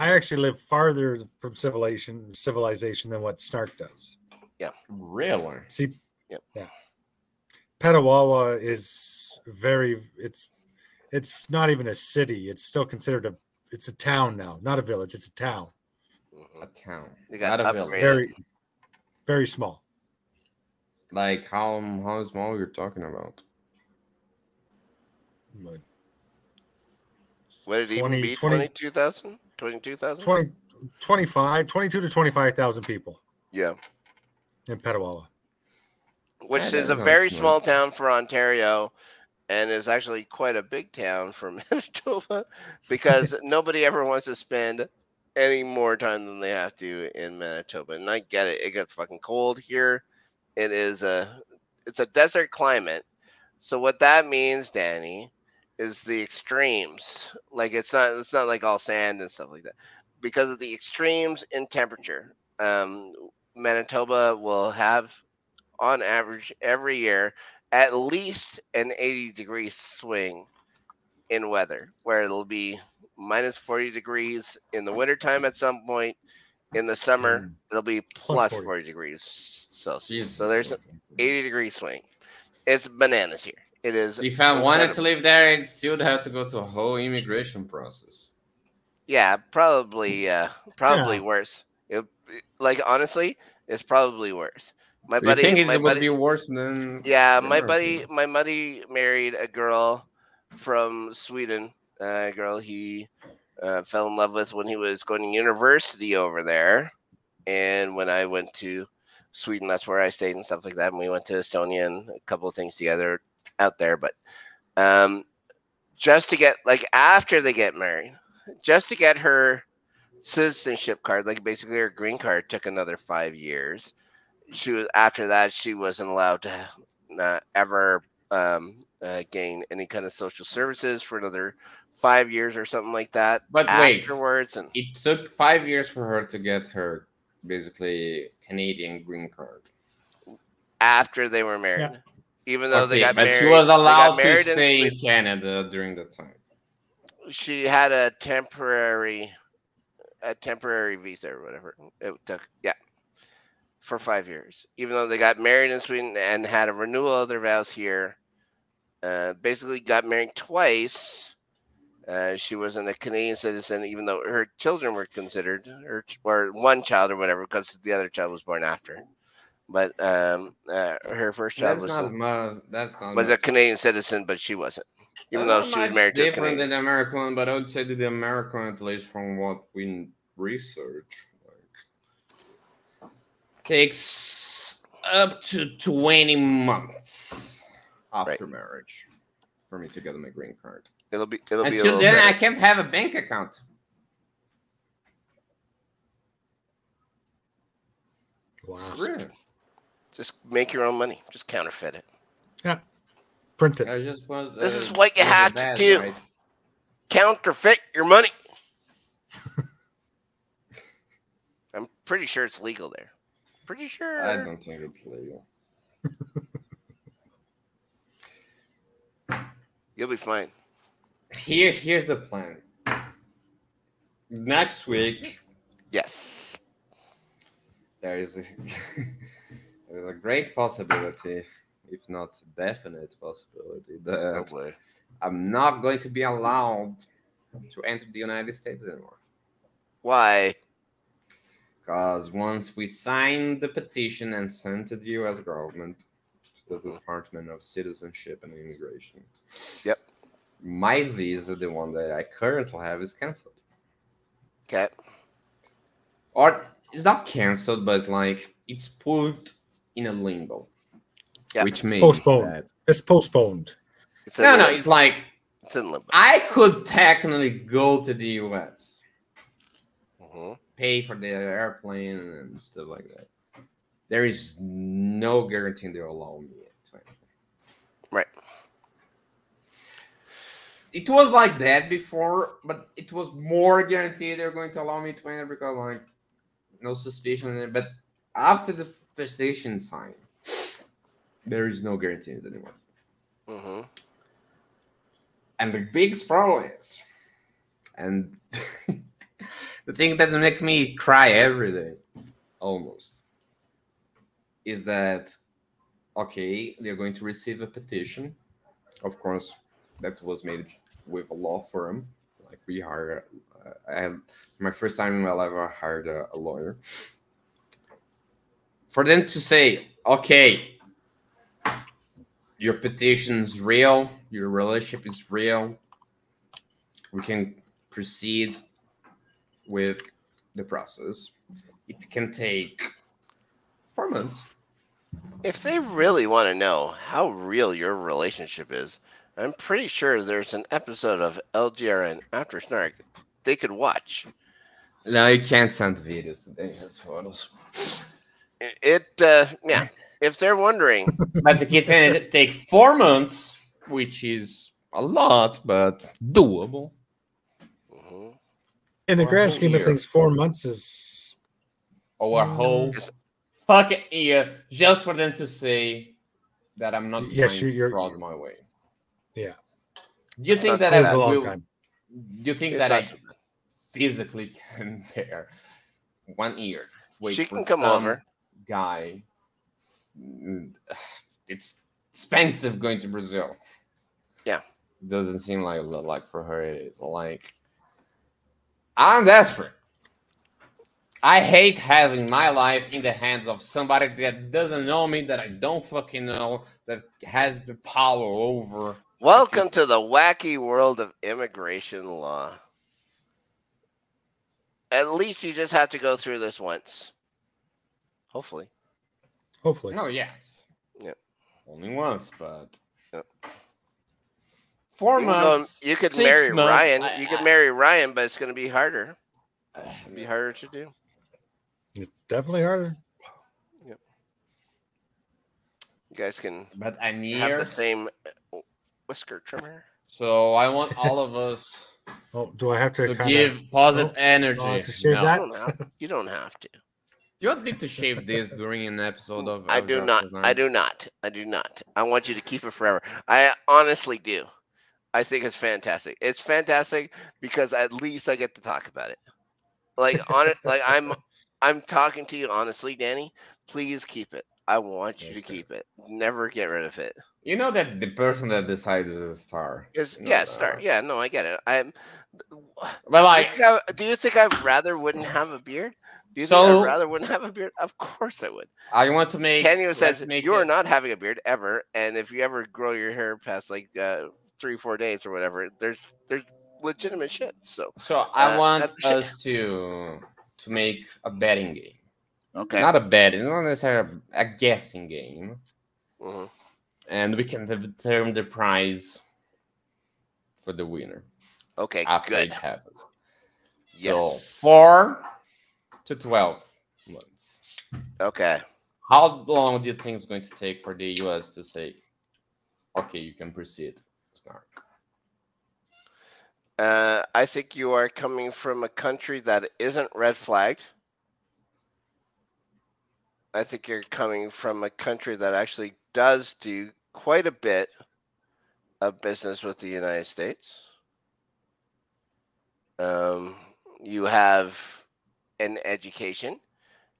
I actually live farther from civilization civilization than what Snark does. Yeah, really? See, Yep. yeah, Petawawa is very. It's it's not even a city. It's still considered a. It's a town now, not a village. It's a town. Mhm. A town, They got not a upgraded. village. Very, very small. Like how how small you're talking about? Like Would it even 20 be 20 22,000? 22,000? 20, 25, 22 to 25,000 people Yeah. in Petawawa. Which Yeah, is a very nice. small town for Ontario and is actually quite a big town for Manitoba because nobody ever wants to spend any more time than they have to in Manitoba. And I get it. It gets fucking cold here. It is a it's a desert climate. So what that means, Daney, is the extremes. Like it's not it's not like all sand and stuff like that. Because of the extremes in temperature. Um Manitoba will have on average every year at least an 80 degree swing in weather where it'll be minus 40 degrees in the wintertime at some point in the summer And it'll be plus plus 40. 40 degrees celsius Jesus so there's an 80 degree swing it's bananas here it is If I wanted to live there, I'd still have to go to a whole immigration process. yeah probably uh probably Yeah. worse it, like honestly it's probably worse my Do you buddy think my it would be worse than? Yeah, the my buddy, my buddy married a girl from Sweden. A girl he uh, fell in love with when he was going to university over there, and when I went to Sweden, that's where I stayed and stuff like that. And we went to Estonia and a couple of things together out there. But um, just to get like after they get married, just to get her citizenship card, like basically her green card, took another five years she was after that she wasn't allowed to ever um, uh, gain any kind of social services for another five years or something like that. But wait. afterwards, and It took five years for her to get her basically Canadian green card. after they were married, even though they got but married, she was allowed to stay in Canada during that time. She had a temporary, a temporary visa or whatever it took. Yeah. For five years, even though they got married in Sweden and had a renewal of their vows here, uh, basically got married twice. Uh, she wasn't a Canadian citizen, even though her children were considered, or, or one child or whatever, because the other child was born after. But um, uh, her first child That's was, not much. That's not was a. Canadian citizen, but she wasn't, even Not though she was married to a different than the American but I would say that the American, at least from what we research, like, takes up to twenty months after marriage for me to get my green card. It'll be it'll be a Until little then, I can't have a bank account. Wow. Really? Just make your own money. Just counterfeit it. Yeah. Print it. I just was. This is what you was have to do. guy. Counterfeit your money. I'm pretty sure it's legal there. Pretty sure. I don't think it's legal. You'll be fine. Here, here's the plan. Next week, Yes. there is a there is a great possibility, if not definite possibility, that. I'm not going to be allowed to enter the United States anymore. Why? Because once we signed the petition and sent to the US government, the Department of Citizenship and Immigration. Yep. My visa, the one that I currently have, is canceled. Okay. Or it's not canceled, but like it's put in a limbo. Yep. Which means postponed. that It's postponed. It's no, in no, it's like it's in limbo. I could technically go to the US, Mhm. pay for the airplane and stuff like that. There is no guarantee they'll allow me to enter. Right. It was like that before, but it was more guaranteed they're going to allow me to enter because like no suspicion. But after the petition sign, there is no guarantees anymore. Mhm. And the biggest problem is, and the thing that makes me cry every day, almost, is that okay, they're going to receive a petition. Of course, that was made with a law firm. Like we hired, uh, my first time in my life, I hired a, a lawyer. For them to say, okay, your petition is real, your relationship is real, we can proceed with the process. It can take four months. If they really want to know how real your relationship is, I'm pretty sure there's an episode of LGRN After Snark they could watch. No, you can't send videos today as photos. It, uh, yeah. If they're wondering, But it can take four months, which is a lot, but doable. Mhm. In the For grand whole scheme of year. things, four months is Or a whole Yes. fucking year just for them to say that I'm not Yes, trying you- you're- to fraud my way. Yeah. Do you think That's- that is I a long will, time. Do you think It's that not I physically can bear one year? Wait She for can come some over. Guy, it's expensive going to Brazil. Yeah. doesn't seem like like for her it is like I'm desperate. I hate having my life in the hands of somebody that doesn't know me, that I don't fucking know, that has the power over. Welcome to the wacky world of immigration law. At least you just have to go through this once. Hopefully. hopefully. No, yes. Yeah. Only once, but Yeah. four You, can go- months. you could marry months, Ryan. I- You could I- marry Ryan, but it's going to be harder. I- It'd be harder to do. It's definitely harder. Yep. You guys can but a have year. the same whisker trimmer. So I want all of us Oh, do I have to, to kind give positive Oh, energy. oh, to shave No. that? You don't have, you don't have to. Do you want me to shave this during an episode of? I of do Drop not. Design? I do not. I do not. I want you to keep it forever. I honestly do. I think it's fantastic. It's fantastic because at least I get to talk about it. Like on it, like I'm I'm talking to you honestly, Daney. Please keep it. I want you to keep it. Never get rid of it. You know that the person that decides is a star. You know yeah, that, right? Yeah, no, I get it. I'm. But Do you like, think I- do you think I rather wouldn't have a beard? Do you think So- I rather wouldn't have a beard? Of course I would. I want to make. Kenny let's says make you are not having a beard ever, and if you ever grow your hair past like uh, three, four days or whatever, there's there's legitimate shit. So So I uh, want us to to make a betting game. Okay, Not a betting, not necessarily a, a guessing game, Mhm. and we can determine the prize for the winner okay, after good. it happens. So four to twelve months. Okay, How long do you think it's going to take for the US to say, okay, you can proceed? Snark. uh, I think you are coming from a country that isn't red flagged. I think you're coming from a country that actually does do quite a bit of business with the United States. Um, you have an education.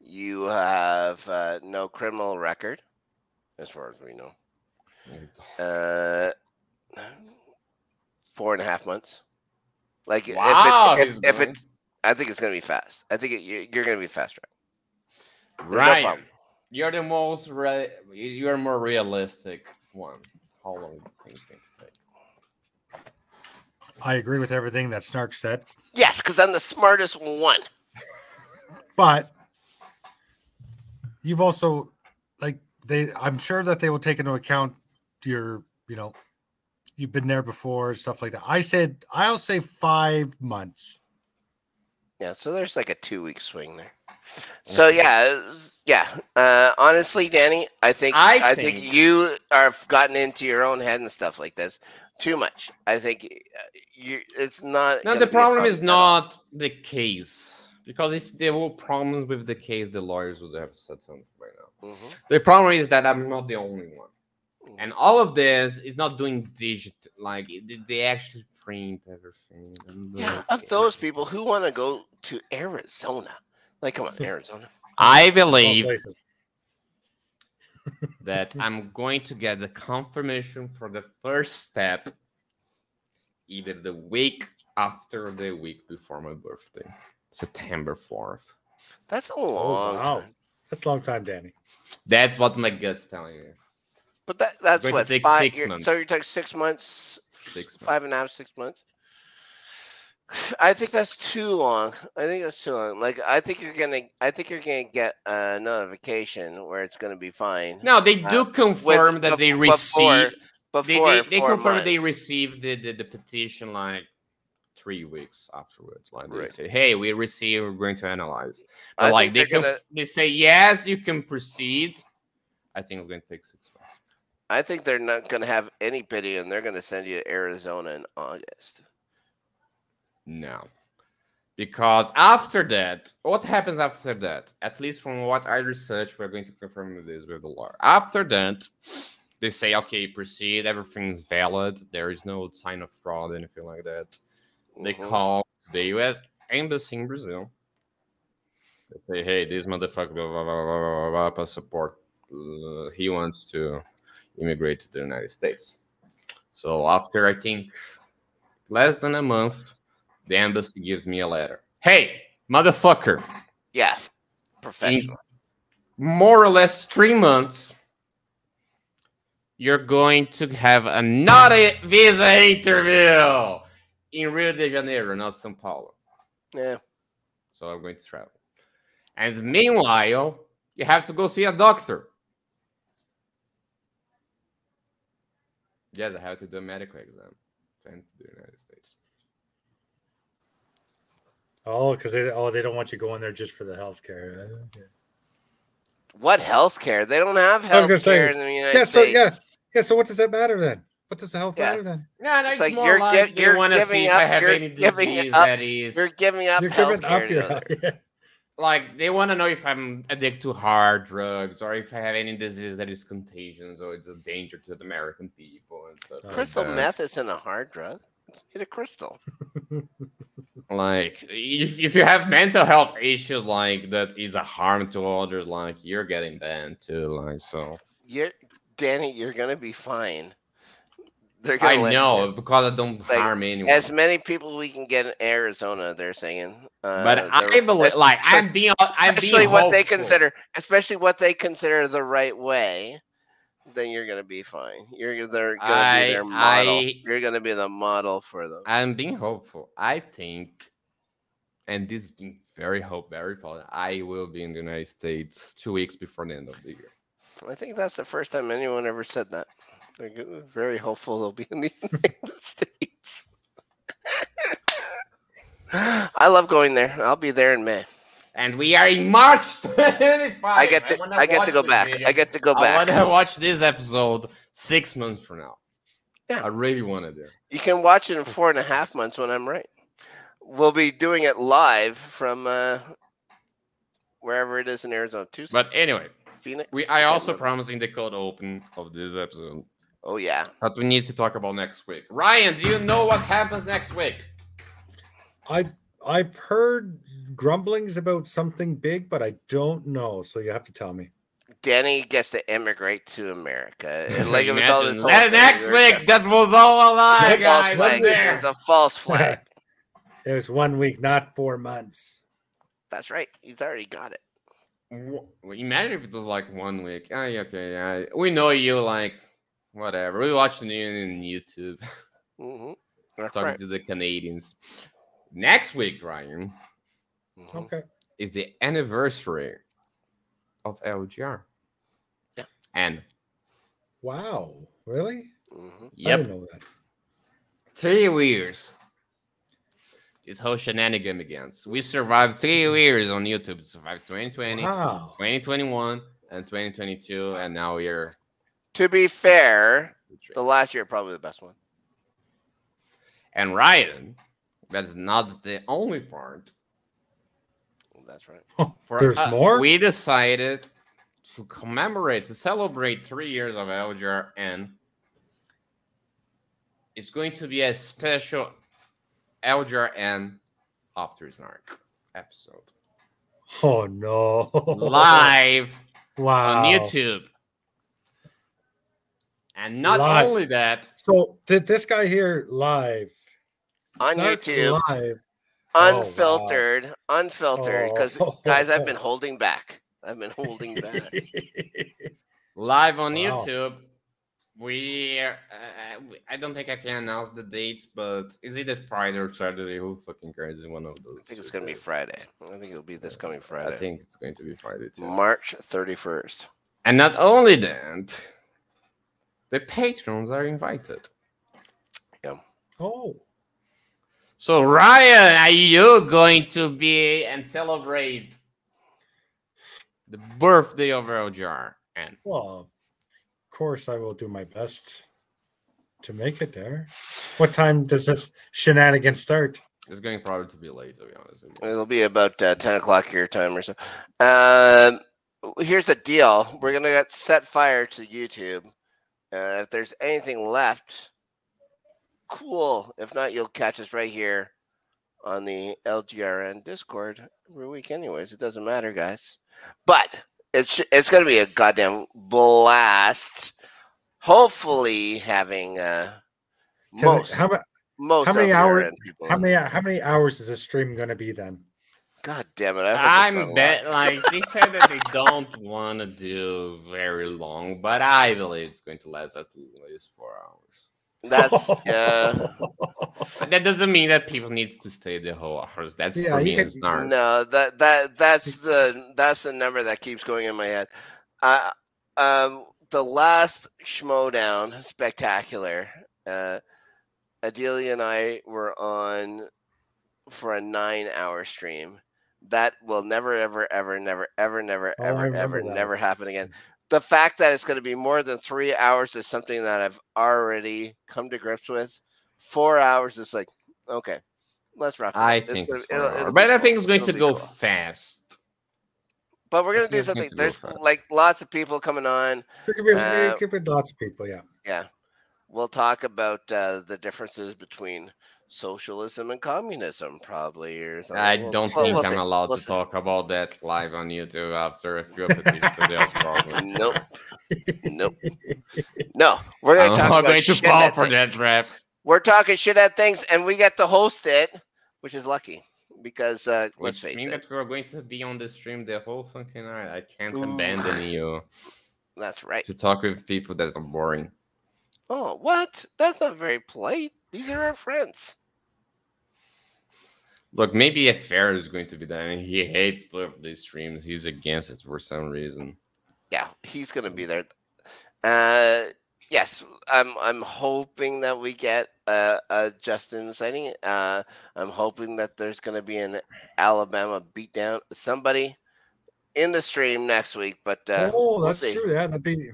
You have uh, no criminal record, as far as we know. Uh, and a half months. Like Wow, if it, if, if it, I think it's gonna be fast. I think it, you- you're gonna be fast track. No Ryan, problem. you're the most re- you're more realistic one. How long do you think it's going to take? I agree with everything that Snark said, Yes, because I'm the smartest one. but you've also like they. I'm sure that they will take into account your, you know, you've been there before, stuff like that. I said I'll say five months. Yeah, so there's like a two week swing there. So yeah, yeah. Uh, honestly, Daney, I think I I, think, think- you are gotten into your own head and stuff like this too much. I think uh, you. It's not. No, the a problem is not the case. Because if there were problems with the case, the lawyers would have said something by now. Mhm. The problem is that I'm not the only one. Mhm. And all of this is not doing digital, like they- they actually print everything. Yeah, of those people who want to go to Arizona, like come on, Arizona. I believe that I'm going to get the confirmation for the first step either the week after the week before my birthday, September 4th. That's a Oh, long wow. time. That's a long time, Daney. That's what my gut's telling me. But that that's what take five. six months. So you're taking six months, Six months. five and a half, six months. I think that's too long. I think that's too long. Like I think you're gonna, I think you're gonna get a notification where it's gonna be fine. No, they do Uh, confirm that they before- receive. They, Before they, they confirm months. they received the, the, the petition like three weeks afterwards. Like they say, "Hey, we received. We're going to analyze." I But think like they can, gonna- they say yes, you can proceed. I think it's going to take six months. I think they're not gonna have any pity, and they're gonna send you to Arizona in August. No. Because after that, what happens after that? At least from what I researched, we're going to confirm this with the law. After that, they say, okay, proceed, everything's valid, there is no sign of fraud, anything like that. They Mhm. call the US Embassy in Brazil. They say, hey, this motherfucker, blah, blah, blah, blah, blah, blah, blah, support. Uh, he wants to immigrate to the United States. So after, I think, less than a month, the embassy gives me a letter. Hey, motherfucker, Yeah, professional. more or less three months, you're going to have another visa interview in Rio de Janeiro, not São Paulo. Yeah, So I'm going to travel. And meanwhile, you have to go see a doctor. Yes, I have to do a medical exam to the United States. Oh, because they oh they don't want you going there just for the health care. Eh? what healthcare? They don't have I was healthcare in the United Yeah, so States. yeah, yeah. So what does that matter then? What does the health Yeah. matter then? No, no, it's, like more you're like gi- they you're want to giving see if up- I have any giving disease up- that is You're giving up You're giving healthcare. up your health. Yeah. like they want to know if I'm addicted to hard drugs or if I have any disease that is contagious or it's a danger to the American people and stuff. Crystal that. meth isn't a hard drug. Get a crystal. Like if, if you have mental health issues like that is a harm to others, like you're getting banned too. Like so, You're Daney. You're gonna be fine. They're gonna I know you. because I don't Like, harm anyone. As many people we can get in Arizona, they're saying. Uh, but I believe, like I'm being, I'm especially being what they consider, especially what they consider the right way. Then you're gonna be fine. You're they're gonna I- be their model. I- you're gonna be the model for them. I'm being hopeful. I think, and this is being very hope, very positive. I will be in the United States two weeks before the end of the year. I think that's the first time anyone ever said that. They're very hopeful they'll be in the United States. I love going there. I'll be there in May. And we are in March 25. I get to wanna I get to go back. video. I get to go back. I want to watch this episode six months from now. Yeah. I really want to do. You can watch it in four and a half months when I'm right. We'll be doing it live from uh, wherever it is in Arizona. Tucson, But anyway, Phoenix. we I also remember. promising the cold open of this episode Oh yeah. that we need to talk about next week. Ryan, do you know what happens next week? I I've heard grumblings about something big, but I don't know. So you have to tell me. Danny gets to immigrate to America. And like it was all this Imagine. next week, that was all a lie, False guys. flag. It was a false flag. It was one week, not four months. That's right. He's already got it. Wha- Imagine if it was like one week. Oh, okay, yeah. We know you like whatever. We watched you in YouTube hmm talking right. to the Canadians. Next week, Ryan, Mhm. Okay. is the anniversary of LGR. Yeah. And Wow. Really? Mhm. I yep, didn't know that. three years. This whole shenanigan begins. We survived three years on YouTube. Survived 2020, Wow. 2021, and 2022, and now we're To be fair, the last year probably the best one. And Ryan, that's not the only part. That's right. For There's uh, more? We decided to commemorate, to celebrate three years of LGRN. It's going to be a special LGRN After Snark episode. Oh no. Live Wow. on YouTube. And not Live. only that, So did this guy here live On Snark YouTube, live? Oh, wow. unfiltered, unfiltered. Because Oh. guys, I've been holding back. I've been holding back. live on Wow. YouTube. We, uh, I don't think I can announce the date, but is it a Friday or Saturday? Who fucking cares? It's one of those. I think it's gonna be. Friday. I think it'll be this coming Friday. I think it's going to be Friday too. March thirty first. And not only that, the patrons are invited. Yeah. Oh. So Ryan, are you going to be and celebrate the birthday of LGR? And Well, of course I will do my best to make it there. What time does this shenanigan start? it's going probably to be late, to be honest with you. It'll be about uh, ten o'clock your time or so. Um, here's the deal: we're gonna get set fire to YouTube. Uh, if there's anything left, cool. If not, you'll catch us right here on the LGRN Discord every week. Anyways, it doesn't matter, guys. But it's it's gonna be a goddamn blast. Hopefully, having uh, Can I- most how, ma- most how many hours- how many how many hours is this stream going to be then? God damn it! I hope it's not a I'm lot. bet like they said that they don't want to do very long, but I believe it's going to last at least four hours. That's yeah. But that doesn't mean that people needs to stay the whole hours. That's Yeah, for me can- and Snark. No, that that that's the that's the number that keeps going in my head. Uh, um, the last Schmoedown spectacular. Uh, Adelia and I were on for a nine-hour stream. That will never, ever, ever, never, ever, never, Oh, I ever, remember ever, never that. happen again. The fact that it's going to be more than three hours is something that I've already come to grips with. Four hours is like, okay, let's wrap. I up. think gonna- it's it'll- it'll but be I think it's going It'll to go cool. fast. But we're gonna do something. to go There's like lots of people coming on. There could be, Uh, could be lots of people, yeah. Yeah, we'll talk about uh, the differences between socialism and communism, probably, or something. I We'll- don't we'll- think we'll I'm see. allowed We'll to see. talk about that live on YouTube after a few of the videos, probably. Nope. nope. No, we're gonna I'm talk not about going to shit fall for thi- that trap. We're talking shit at things, and we get to host it, which is lucky because uh, let's Which face means it, that we're going to be on the stream the whole fucking night. I can't Ooh. abandon you that's right. to talk with people that are boring. Oh, what? That's not very polite. These are our friends. Look, maybe a fair is going to be done. and He hates birthday streams. He's against it for some reason. yeah, he's gonna be there. Uh, yes, I'm. I'm hoping that we get a, a Justin sighting. Uh, I'm hoping that there's gonna be an Alabama beatdown. Somebody in the stream next week, but uh, oh, we'll that's see. true. Yeah, that'd be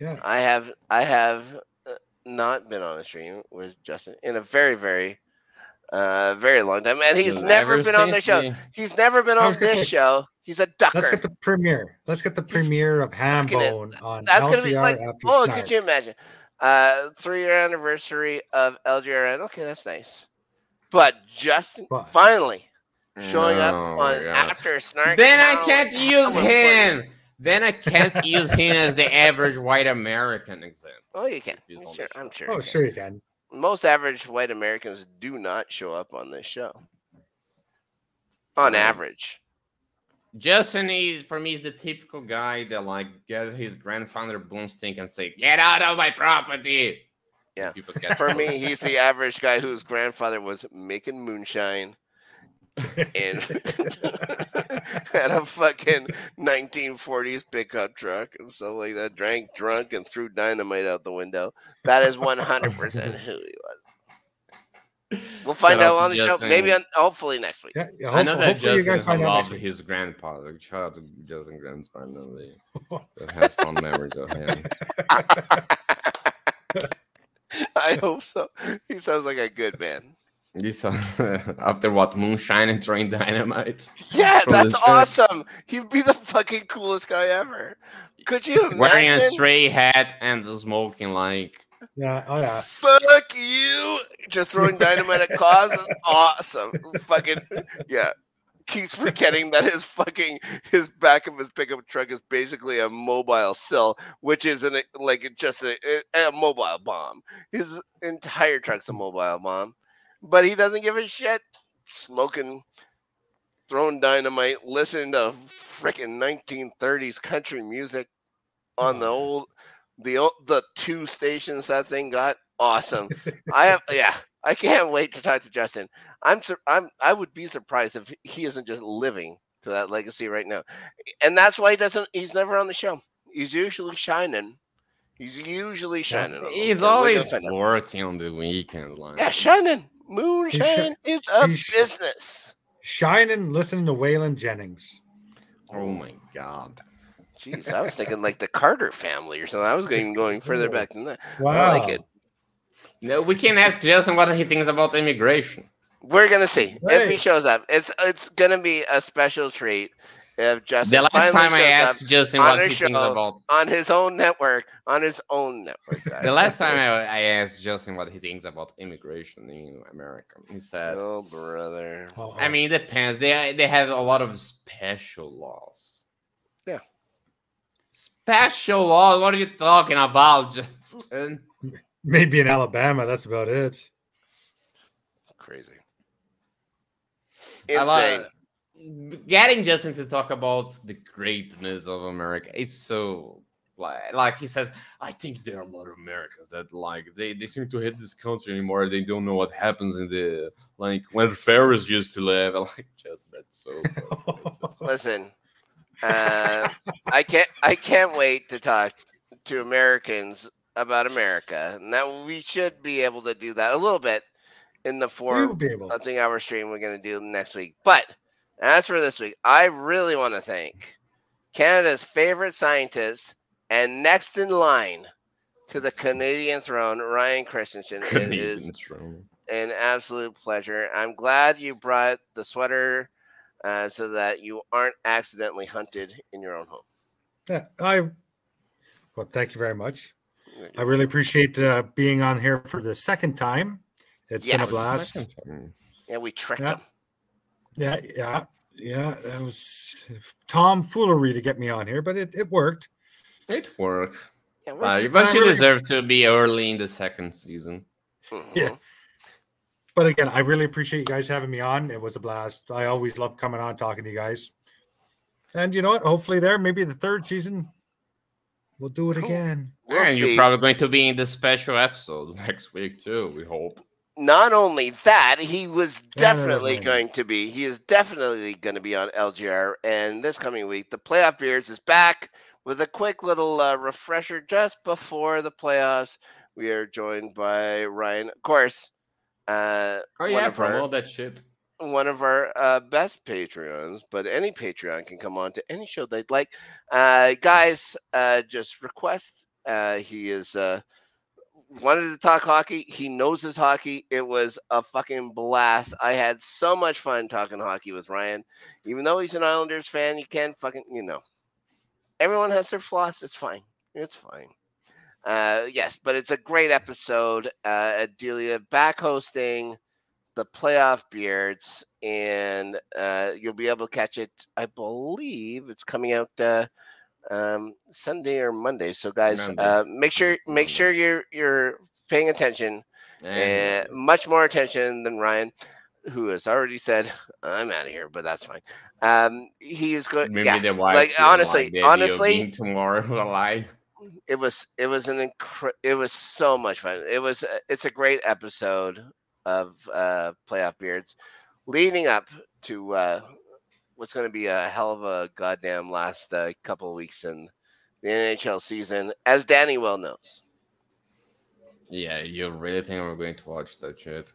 yeah. I have. I have uh, not been on a stream with Justin in a very, very, uh, very long time, and he's never Ever been on the show. we- He's never been I on this say, show. He's a ducker. Let's get the premiere. Let's get the premiere of Hambone on That's gonna be like, after oh, Snark. could you imagine? Uh, three year anniversary of LGRN. Okay, that's nice. But Justin But- finally showing up Oh on my God. after Snark. Then I can't how use much fun- him. then I can't use him as the average white American example. Oh, you can. I'm sure. I'm sure oh, you sure you can. Most average white Americans do not show up on this show. On Right. average. Justin is for me is the typical guy that like get his grandfather boomstick and say, "Get out of my property." Yeah. For me, he's the average guy whose grandfather was making moonshine and had a fucking 1940s pickup truck and stuff like that. Drank drunk and threw dynamite out the window. That is 100% who he was. We'll find Shout out out on the show. Maybe on, hopefully next week. Yeah, yeah I know that hopefully you guys Justin find out next his grandpa. Like, shout out to Justin grandpa finally. that has fond memories of him. I hope so. He sounds like a good man. This uh, after what moonshine and throwing dynamite. Yeah, that's awesome. He'd be the fucking coolest guy ever. Could you imagine? Wearing a stray hat and smoking like Yeah, oh yeah. Fuck you! Just throwing dynamite at cars is awesome. Fucking yeah. Keeps forgetting that his fucking his back of his pickup truck is basically a mobile cell, which is an like just a, a mobile bomb. His entire truck's a mobile bomb, but he doesn't give a shit. Smoking, throwing dynamite, listening to freaking 1930s country music on the oh, old the o- the two stations that thing got awesome. I have yeah i can't wait to talk to justin. I'm i'm i would be surprised if he isn't just living to that legacy right now. And that's why he doesn't he's never on the show. He's usually shining. He's usually shining on he's always gonna find out. working on the weekend. Like yeah shining moonshine is a he's- business Shining, listening to Waylon Jennings. Oh my god. jeez i was thinking like the carter family or something i was going going further back than that Wow. I like it. No, we can ask Jason what he thinks about immigration. We're gonna see if he shows up. It's it's gonna be a special treat if Justin. The last time I asked Justin what our he thinks show. about on his own network, on his own network. guys. the last time I, I asked Justin what he thinks about immigration in America, he said, oh brother, uh-huh. "I mean, it depends. They they have a lot of special laws. Yeah. special laws. What are you talking about, Justin? maybe in Alabama. That's about it. crazy, I insane. Like getting Justin to talk about the greatness of America. It's so like, like he says, I think there are a lot of Americans that like they, they seem to hate this country anymore. They don't know what happens in the like when Ferris used to live. I'm like, just that's so. Listen, uh, I can't I can't wait to talk to Americans about America, and that we should be able to do that a little bit in the We form will be able. something hour stream we're going to do next week. But as for this week, I really want to thank Canada's favorite scientist and next in line to the Canadian throne, Ryan Christensen. It is throne. an absolute pleasure. I'm glad you brought the sweater uh, so that you aren't accidentally hunted in your own home. Yeah, I. Well, thank you very much. I really appreciate uh, being on here for the second time. It's been a blast. Second. Yeah, we tricked Yeah. him. Yeah, yeah, yeah. That was tomfoolery to get me on here, but it, it worked. It worked. Yeah, Uh, but you really- deserve to be early in the second season. Yeah. Mhm. But again, I really appreciate you guys having me on. It was a blast. I always love coming on talking to you guys. And you know what? Hopefully, there maybe the third season, we'll do it Cool. again. We'll and you're probably going to be in the special episode next week too. We hope. Not only that, he was Yeah, no, no, definitely no, no. going to be. He is definitely going to be on LGR. And this coming week, the playoff beards is back with a quick little uh, refresher just before the playoffs. We are joined by Ryan, of course. Uh, Oh one yeah, of our- promote that shit. one of our uh, best Patreons, but any Patreon can come on to any show they'd like. Uh, guys, uh, just request. Uh, he is uh, wanted to talk hockey. He knows his hockey. It was a fucking blast. I had so much fun talking hockey with Ryan. Even though he's an Islanders fan, you can't fucking you know. Everyone has their flaws. It's fine. It's fine. Uh, yes, but it's a great episode. Uh, Adelia back hosting the playoff beards and uh, you'll be able to catch it i believe it's coming out uh, um, Sunday or Monday. So guys, uh, make sure make sure you're you're paying attention and much more attention than Ryan, who has already said I'm out of here, but that's fine. Um, he is going. Maybe yeah, like honestly, like honestly, tomorrow alive. It was it was an incre- it was so much fun. It was uh, it's a great episode of uh, playoff beards, leading up to uh, what's going to be a hell of a goddamn last uh, couple of weeks in the NHL season, as Daney well knows. Yeah, you really think we're going to watch that shit?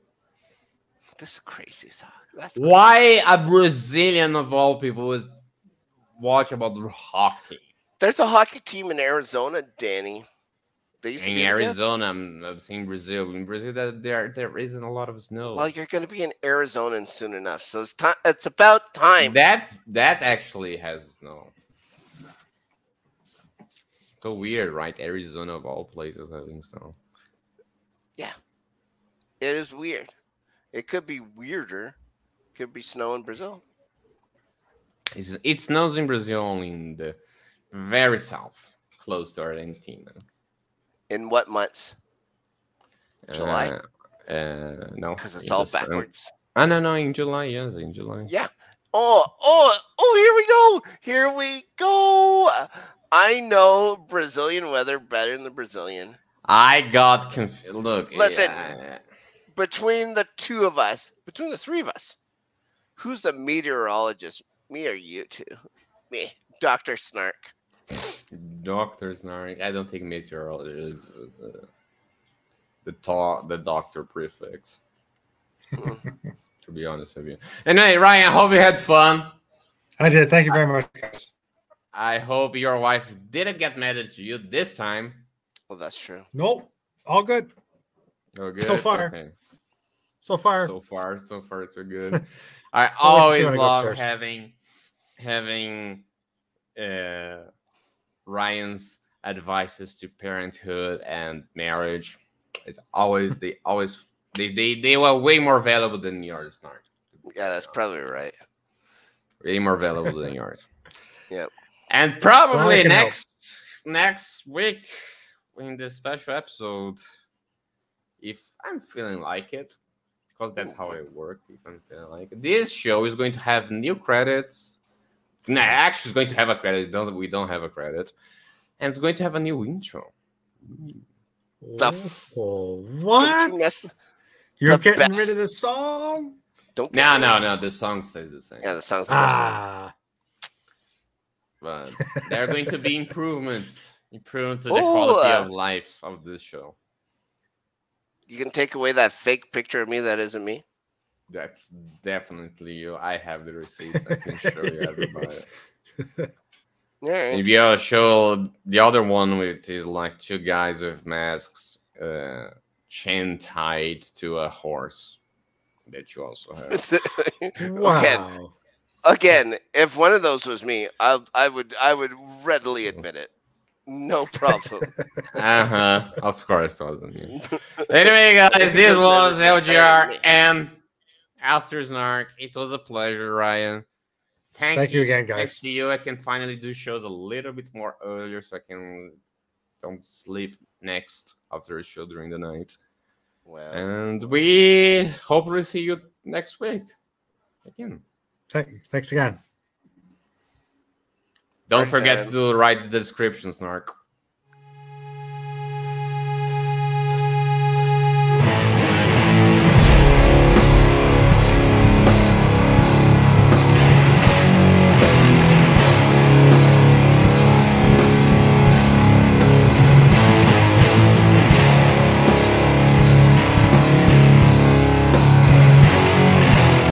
This crazy talk. That's Why a Brazilian of all people would watch about hockey? There's a hockey team in Arizona, Daney. In Arizona, I'm, I'm seeing Brazil. In Brazil, that there there isn't a lot of snow. Well, you're going to be in Arizona soon enough, so it's time. It's about time. That that actually has snow. So weird, right? Arizona of all places having snow. Yeah, it is weird. It could be weirder. Could be snow in Brazil. It's, it snows in Brazil only in the very south, close to Argentina. In what months? July. Uh, uh no, because it's all backwards. I don't know. In July, yes, in July. Yeah. Oh, oh, oh! Here we go. Here we go. I know Brazilian weather better than the Brazilian. I got confused. Look, listen. Yeah. Between the two of us, between the three of us, who's the meteorologist? Me or you two? Me, Doctor Snark. Doctor Snark. I don't think meteorologist is the the ta- the doctor prefix. Hmm. to be honest with you. Anyway, Ryan, I hope you had fun. I did. Thank you very much, guys. I hope your wife didn't get mad at you this time. Well, that's true. Nope. All good. Oh, good. So far. Okay. So far. So far. So far, so good. I always love having having uh, Ryan's advices to parenthood and marriage. It's always they always they they, they were way more valuable than yours, Nark. Yeah, that's probably right. Way more valuable than yours. Yep. And probably next help. next week in this special episode, if I'm feeling like it, because that's how I work. If I'm feeling like it, this show is going to have new credits. Nah, actually, it's going to have a credit. Don't we don't have a credit, and it's going to have a new intro. The oh, what? You're the getting best. rid of the song? Don't. No, no, no. The song stays the same. Yeah, the song. Ah. But there are going to be improvements improvements to the Ooh, quality uh, of life of this show. You can take away that fake picture of me that isn't me. That's definitely you. I have the receipts. I can show you everybody. Yeah. Maybe I'll show the other one, which is like two guys with masks, uh, chain tied to a horse that you also have. wow. Again, again, if one of those was me, I, I would I would readily admit it. No problem. uh huh. Of course, wasn't you? anyway, guys, this was LGR and After Snark. It was a pleasure, Ryan. Thank, Thank you, you again, guys. I see you. I can finally do shows a little bit more earlier so I can don't sleep next after a show during the night. Well, and we hopefully see you next week again. Thanks again. Don't forget to write the description, Snark.